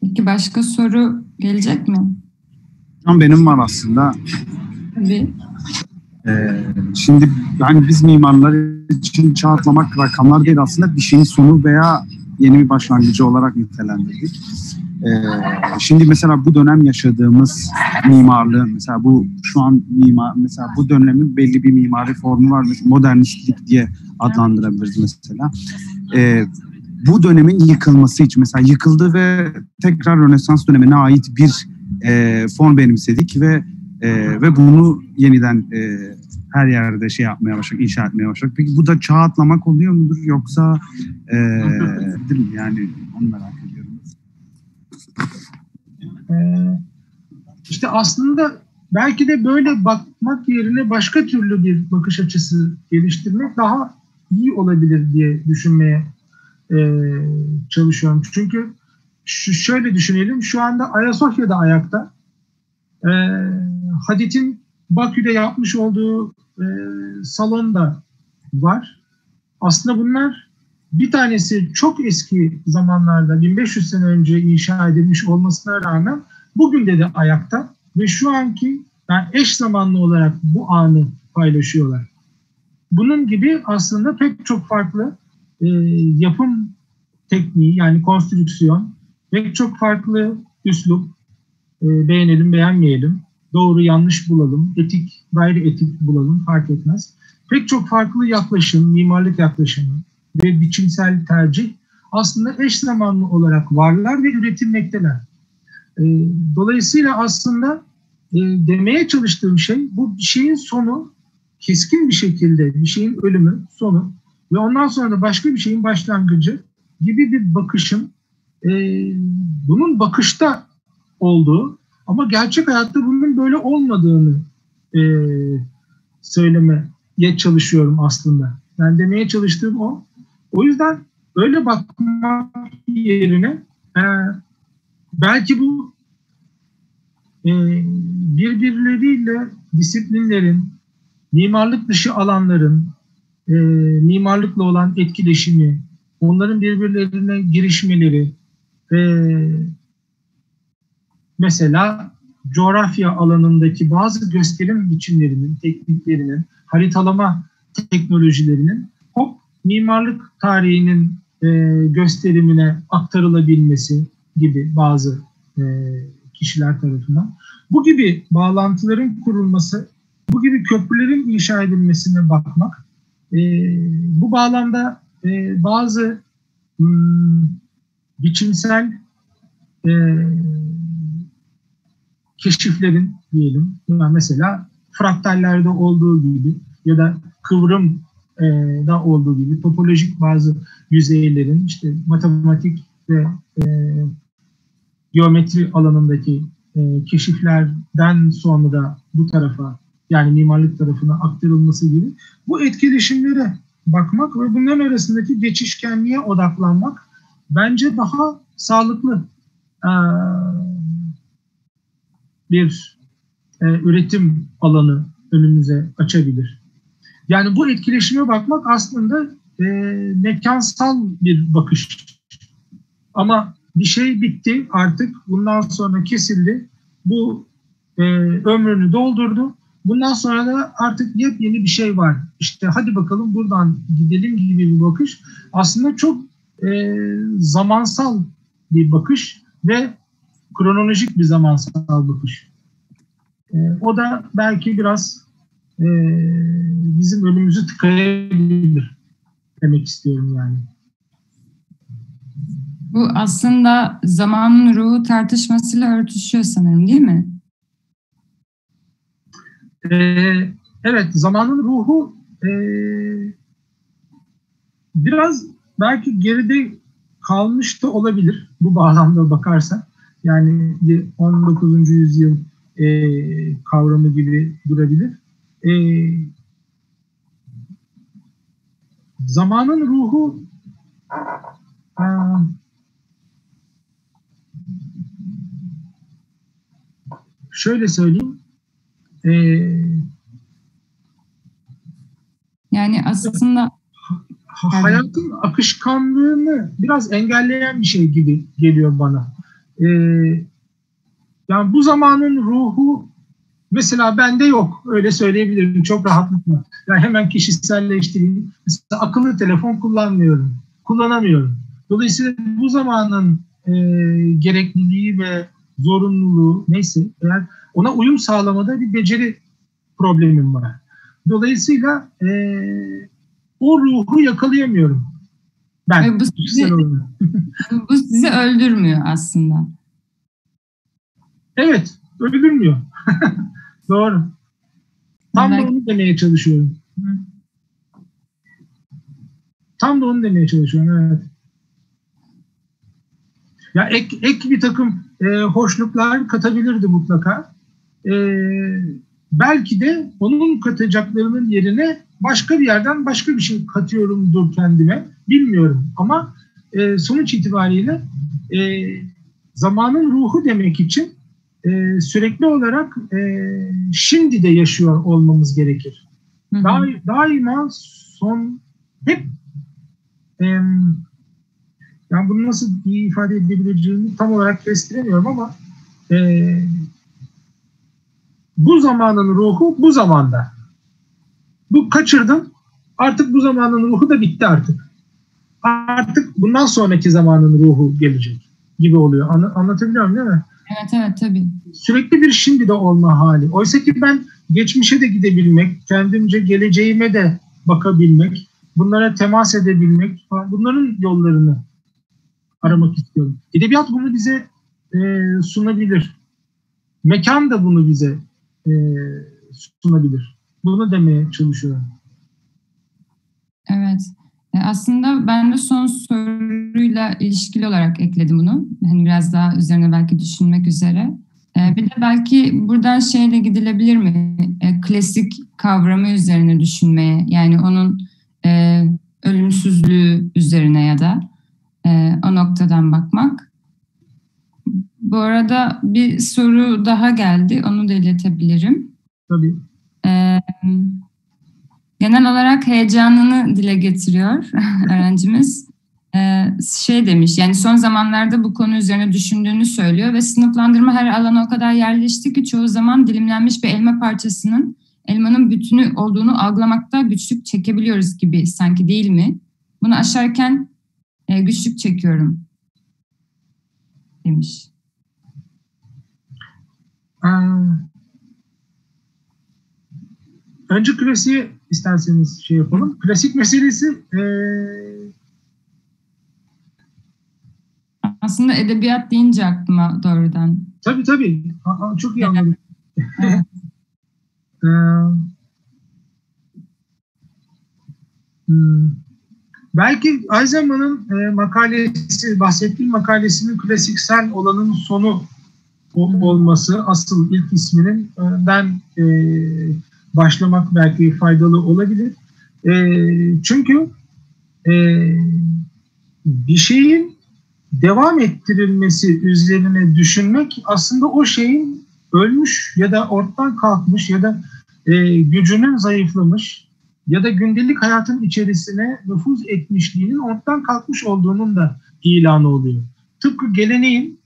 Peki başka soru gelecek mi? Benim var aslında. Tabii. Ee, şimdi yani biz mimarlar için çağ atlamak rakamlar değil aslında bir şeyin sonu veya yeni bir başlangıcı olarak nitelendirdik. Ee, şimdi mesela bu dönem yaşadığımız mimarlığın mesela bu şu an mimar mesela bu dönemin belli bir mimari formu var modernistlik diye adlandırabiliriz mesela. Ee, bu dönemin yıkılması için mesela yıkıldı ve tekrar Rönesans dönemine ait bir e, form benimsedik ve e, ve bunu yeniden e, her yerde şey yapmaya başladık, inşa etmeye başladık. Peki bu da çağ atlamak oluyor mudur yoksa e, değil mi? yani onu merak ediyorum. Ee, işte aslında belki de böyle bakmak yerine başka türlü bir bakış açısı geliştirmek daha iyi olabilir diye düşünmeye e, çalışıyorum. Çünkü şu, şöyle düşünelim, şu anda Ayasofya'da ayakta. E, Hadit'in Bakü'de yapmış olduğu e, salon var. Aslında bunlar bir tanesi çok eski zamanlarda 1500 sene önce inşa edilmiş olmasına rağmen bugün de de ayakta ve şu anki yani eş zamanlı olarak bu anı paylaşıyorlar. Bunun gibi aslında pek çok farklı e, yapım tekniği yani konstrüksiyon, pek çok farklı üslup, e, beğenelim beğenmeyelim, doğru yanlış bulalım, etik gayri etik bulalım fark etmez. Pek çok farklı yaklaşım, mimarlık yaklaşımı ve biçimsel tercih aslında eş zamanlı olarak varlar ve üretilmekteler. E, dolayısıyla aslında e, demeye çalıştığım şey bu bir şeyin sonu keskin bir şekilde bir şeyin ölümü sonu ve ondan sonra da başka bir şeyin başlangıcı gibi bir bakışın e, bunun bakışta olduğu ama gerçek hayatta bunun böyle olmadığını e, söylemeye çalışıyorum aslında. Yani demeye çalıştığım o. O yüzden öyle bakmak yerine e, belki bu e, birbirleriyle disiplinlerin, mimarlık dışı alanların, e, mimarlıkla olan etkileşimi, onların birbirlerine girişmeleri, e, mesela coğrafya alanındaki bazı gösterim biçimlerinin, tekniklerinin, haritalama teknolojilerinin hop mimarlık tarihinin e, gösterimine aktarılabilmesi gibi bazı e, kişiler tarafından. Bu gibi bağlantıların kurulması, bu gibi köprülerin inşa edilmesine bakmak, e, bu bağlamda e, bazı hmm, biçimsel e, keşiflerin diyelim, mesela fraktallerde olduğu gibi ya da kıvrım e, da olduğu gibi topolojik bazı yüzeylerin işte matematik ve e, geometri alanındaki e, keşiflerden sonra da bu tarafa yani mimarlık tarafına aktarılması gibi bu etkileşimlere bakmak ve bunların arasındaki geçişkenliğe odaklanmak bence daha sağlıklı e, bir e, üretim alanı önümüze açabilir. Yani bu etkileşime bakmak aslında e, mekansal bir bakış. Ama bir şey bitti artık bundan sonra kesildi. Bu e, ömrünü doldurdu. Bundan sonra da artık yepyeni bir şey var. İşte hadi bakalım buradan gidelim gibi bir bakış. Aslında çok e, zamansal bir bakış ve kronolojik bir zamansal bakış. E, o da belki biraz e, bizim önümüzü tıkayabilir demek istiyorum yani. Bu aslında zamanın ruhu tartışmasıyla örtüşüyor sanırım değil mi? Ee, evet, zamanın ruhu e, biraz belki geride kalmış da olabilir bu bağlamda bakarsan. Yani 19. yüzyıl e, kavramı gibi durabilir. E, zamanın ruhu e, şöyle söyleyeyim. E, yani aslında hayatın akışkanlığını biraz engelleyen bir şey gibi geliyor bana. Ee, yani bu zamanın ruhu mesela bende yok. Öyle söyleyebilirim çok rahatlıkla. Yani hemen kişiselleştireyim. Mesela akıllı telefon kullanmıyorum. Kullanamıyorum. Dolayısıyla bu zamanın e, gerekliliği ve zorunluluğu neyse eğer ona uyum sağlamada bir beceri problemim var. Dolayısıyla e, o ruhu yakalayamıyorum. Ben bu sizi, bu sizi öldürmüyor aslında. Evet, öldürmüyor. Doğru. Tam da onu demeye çalışıyorum. Tam da onu demeye çalışıyorum, evet. Ya ek, ek bir takım e, hoşluklar katabilirdi mutlaka. E, belki de onun katacaklarının yerine başka bir yerden başka bir şey katıyorumdur kendime. Bilmiyorum ama e, sonuç itibariyle e, zamanın ruhu demek için e, sürekli olarak e, şimdi de yaşıyor olmamız gerekir. Hı hı. Da, daima son hep e, yani bunu nasıl iyi ifade edebileceğimi tam olarak kestiremiyorum ama e, bu zamanın ruhu bu zamanda. Bu kaçırdın. Artık bu zamanın ruhu da bitti artık. Artık bundan sonraki zamanın ruhu gelecek gibi oluyor. An- anlatabiliyorum değil mi? Evet evet tabii. Sürekli bir şimdi de olma hali. Oysa ki ben geçmişe de gidebilmek, kendimce geleceğime de bakabilmek, bunlara temas edebilmek falan bunların yollarını aramak istiyorum. Edebiyat bunu bize e, sunabilir. Mekan da bunu bize e, sunabilir. Bunu demeye çalışıyorum. Evet. E, aslında ben de son soruyla ilişkili olarak ekledim bunu. Hani biraz daha üzerine belki düşünmek üzere. E, bir de belki buradan şeyle gidilebilir mi? E, klasik kavramı üzerine düşünmeye. Yani onun ölümsüzlüğü üzerine ya da o noktadan bakmak. Bu arada bir soru daha geldi. Onu da iletebilirim. Tabii. E, genel olarak heyecanını dile getiriyor öğrencimiz. E, şey demiş yani son zamanlarda bu konu üzerine düşündüğünü söylüyor ve sınıflandırma her alana o kadar yerleşti ki çoğu zaman dilimlenmiş bir elma parçasının elmanın bütünü olduğunu algılamakta güçlük çekebiliyoruz gibi sanki değil mi? Bunu aşarken e, güçlük çekiyorum demiş. Önce klasiği isterseniz şey yapalım. Klasik meselesi e, Aslında edebiyat deyince aklıma doğrudan. tabii tabii. Aa, çok iyi anladım. Evet. Ee, hmm, belki Eisenman'ın e, makalesi, bahsettiğim makalesinin klasiksel olanın sonu olması, asıl ilk isminin e, ben e, başlamak belki faydalı olabilir. E, çünkü e, bir şeyin devam ettirilmesi üzerine düşünmek aslında o şeyin ölmüş ya da ortadan kalkmış ya da e, gücünün zayıflamış ya da gündelik hayatın içerisine nüfuz etmişliğinin ortadan kalkmış olduğunun da ilanı oluyor. Tıpkı geleneğin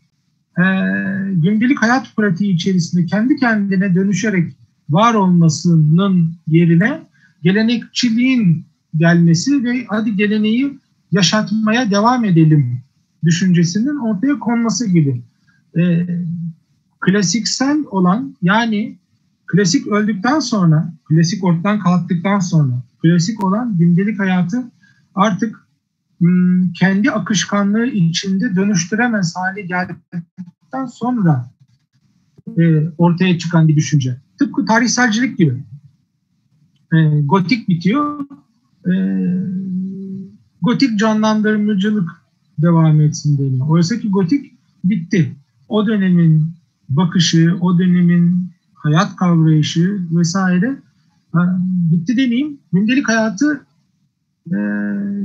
e, gündelik hayat pratiği içerisinde kendi kendine dönüşerek var olmasının yerine gelenekçiliğin gelmesi ve hadi geleneği yaşatmaya devam edelim düşüncesinin ortaya konması gibi. E, klasiksel olan yani klasik öldükten sonra, klasik ortadan kalktıktan sonra, klasik olan gündelik hayatı artık hmm, kendi akışkanlığı içinde dönüştüremez hale geldikten sonra e, ortaya çıkan bir düşünce. Tıpkı tarihselcilik gibi. E, gotik bitiyor, e, gotik canlandırmacılık devam etsin deniyor. Oysa ki gotik bitti. O dönemin bakışı, o dönemin hayat kavrayışı vesaire bitti demeyeyim. Gündelik hayatı e,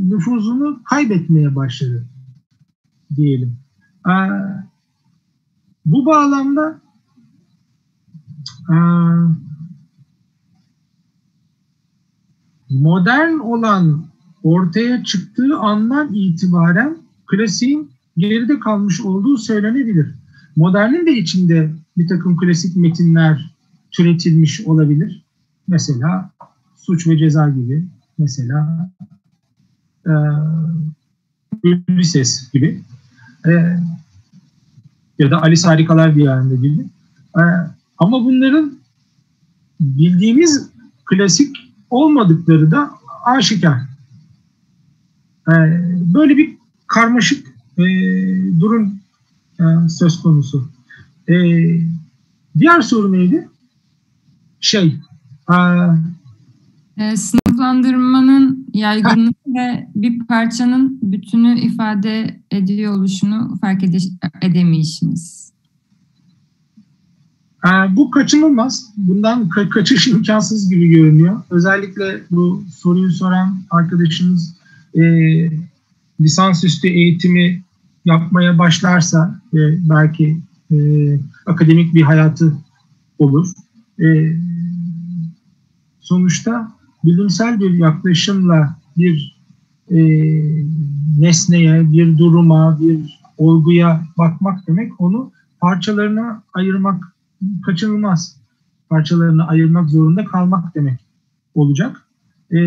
nüfuzunu kaybetmeye başladı diyelim. E, bu bağlamda modern olan ortaya çıktığı andan itibaren klasiğin geride kalmış olduğu söylenebilir. Modernin de içinde bir takım klasik metinler türetilmiş olabilir. Mesela Suç ve Ceza gibi, mesela e, gibi e, ya da Alice Harikalar Diyarında gibi. E, ama bunların bildiğimiz klasik olmadıkları da aşikar. E, böyle bir karmaşık e, durum e, söz konusu. E, diğer soru neydi? Şey, e, E, sınıflandırmanın yaygınlığı ve bir parçanın bütünü ifade ediyor oluşunu fark ede- edemeyişimiz. E, bu kaçınılmaz. Bundan ka- kaçış imkansız gibi görünüyor. Özellikle bu soruyu soran arkadaşımız e, lisansüstü eğitimi yapmaya başlarsa e, belki e, akademik bir hayatı olur. E, sonuçta bilimsel bir yaklaşımla bir e, nesneye, bir duruma, bir olguya bakmak demek onu parçalarına ayırmak kaçınılmaz. parçalarını ayırmak zorunda kalmak demek olacak. E,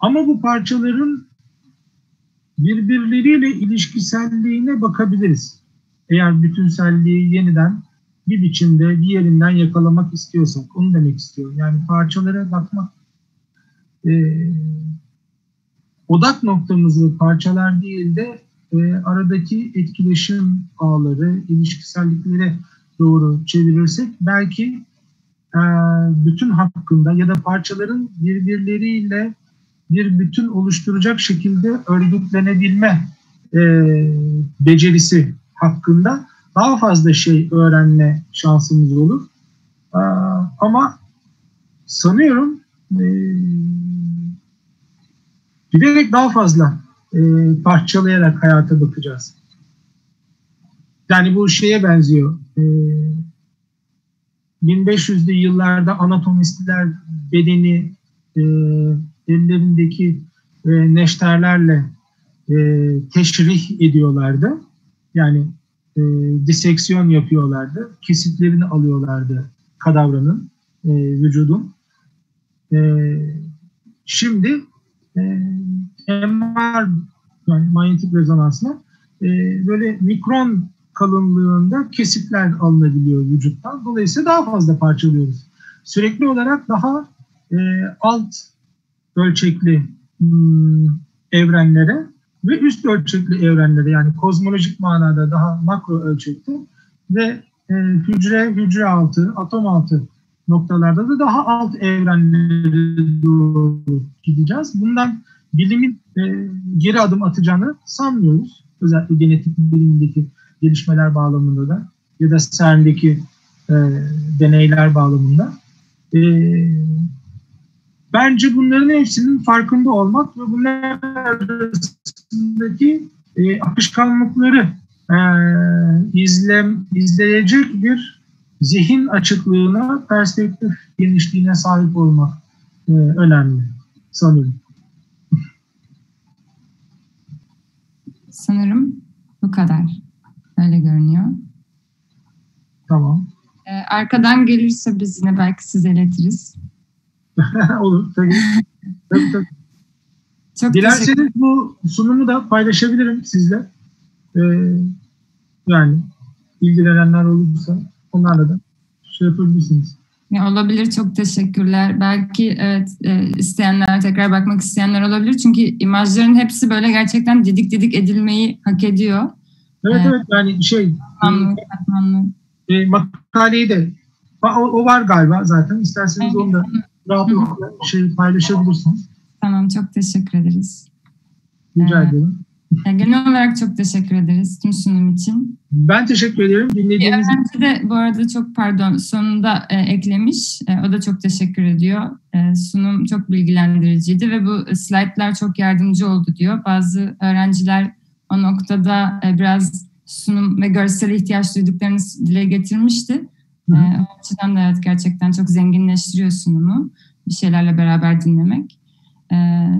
ama bu parçaların birbirleriyle ilişkiselliğine bakabiliriz. Eğer bütünselliği yeniden bir biçimde bir yerinden yakalamak istiyorsak, onu demek istiyorum. Yani parçalara bakmak, e, odak noktamızı parçalar değil de e, aradaki etkileşim ağları, ilişkiselliklere doğru çevirirsek belki e, bütün hakkında ya da parçaların birbirleriyle bir bütün oluşturacak şekilde örgütlenebilme e, becerisi hakkında daha fazla şey öğrenme şansımız olur. E, ama sanıyorum e, bilerek daha fazla e, parçalayarak hayata bakacağız. Yani bu şeye benziyor. E, 1500'lü yıllarda anatomistler bedeni e, ellerindeki e, neşterlerle e, teşrih ediyorlardı. Yani e, diseksiyon yapıyorlardı. Kesitlerini alıyorlardı kadavranın, e, vücudun. E, şimdi e, MR yani manyetik rezonansla e, böyle mikron kalınlığında kesitler alınabiliyor vücuttan. Dolayısıyla daha fazla parçalıyoruz. Sürekli olarak daha e, alt ölçekli hmm, evrenlere ve üst ölçekli evrenlere yani kozmolojik manada daha makro ölçekte ve e, hücre, hücre altı, atom altı noktalarda da daha alt evrenlere doğru gideceğiz. Bundan bilimin e, geri adım atacağını sanmıyoruz. Özellikle genetik bilimindeki gelişmeler bağlamında da ya da CERN'deki e, deneyler bağlamında. E, bence bunların hepsinin farkında olmak ve bunlar arasındaki e, akışkanlıkları e, izlem, izleyecek bir zihin açıklığına, perspektif genişliğine sahip olmak e, önemli sanırım. Sanırım bu kadar. Öyle görünüyor. Tamam. Ee, arkadan gelirse biz yine belki size iletiriz. Olur tabii. tabii, tabii. Çok Dilerseniz bu sunumu da paylaşabilirim sizle. Ee, yani ilgilenenler olursa onlarla da şey yapabilirsiniz. Ya olabilir çok teşekkürler. Belki evet e, isteyenler tekrar bakmak isteyenler olabilir. Çünkü imajların hepsi böyle gerçekten didik didik edilmeyi hak ediyor. Evet ee, evet yani şey katmanlı, katmanlı. E, makaleyi de o, o var galiba zaten. İsterseniz evet. onu da rahatlıkla şey paylaşabilirsiniz. Tamam çok teşekkür ederiz. Rica ee, ederim. Genel olarak çok teşekkür ederiz tüm sunum için. Ben teşekkür ederim. Dinlediğiniz için. de bu arada çok pardon sonunda e, eklemiş. E, o da çok teşekkür ediyor. E, sunum çok bilgilendiriciydi ve bu slaytlar çok yardımcı oldu diyor. Bazı öğrenciler o noktada e, biraz sunum ve görsel ihtiyaç duyduklarını dile getirmişti. Hı. E, o açıdan da evet gerçekten çok zenginleştiriyor sunumu. Bir şeylerle beraber dinlemek. E,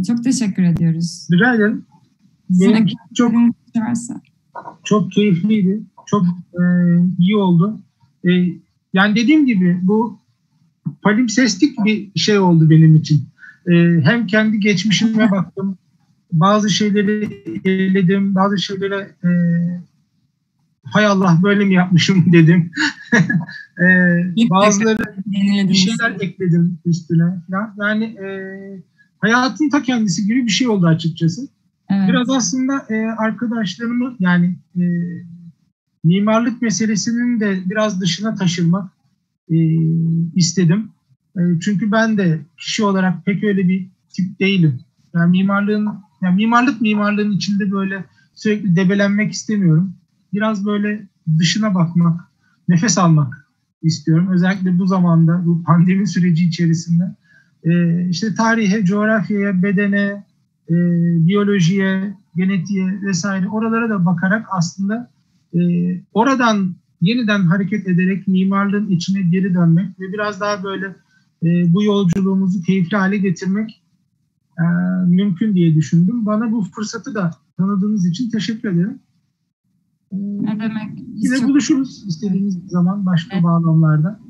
çok teşekkür ediyoruz. Rica ederim. Benim çok varsa. çok keyifliydi. Çok e, iyi oldu. E, yani dediğim gibi bu palimpsestik bir şey oldu benim için. E, hem kendi geçmişime baktım, bazı şeyleri eledim, bazı şeylere e, hay Allah böyle mi yapmışım dedim. e, bazıları bir şeyler ekledim üstüne. Yani e, hayatın ta kendisi gibi bir şey oldu açıkçası. Evet. Biraz aslında e, arkadaşlarımı yani e, mimarlık meselesinin de biraz dışına taşırmak e, istedim. E, çünkü ben de kişi olarak pek öyle bir tip değilim. Yani mimarlığın, yani mimarlık mimarlığın içinde böyle sürekli debelenmek istemiyorum. Biraz böyle dışına bakmak, nefes almak istiyorum. Özellikle bu zamanda, bu pandemi süreci içerisinde. E, işte tarihe, coğrafyaya, bedene, e, biyolojiye, genetiğe vesaire oralara da bakarak aslında e, oradan yeniden hareket ederek mimarlığın içine geri dönmek ve biraz daha böyle e, bu yolculuğumuzu keyifli hale getirmek e, mümkün diye düşündüm. Bana bu fırsatı da tanıdığınız için teşekkür ederim. Ne demek? Yine buluşuruz istediğiniz zaman başka Evet. bağlamlarda.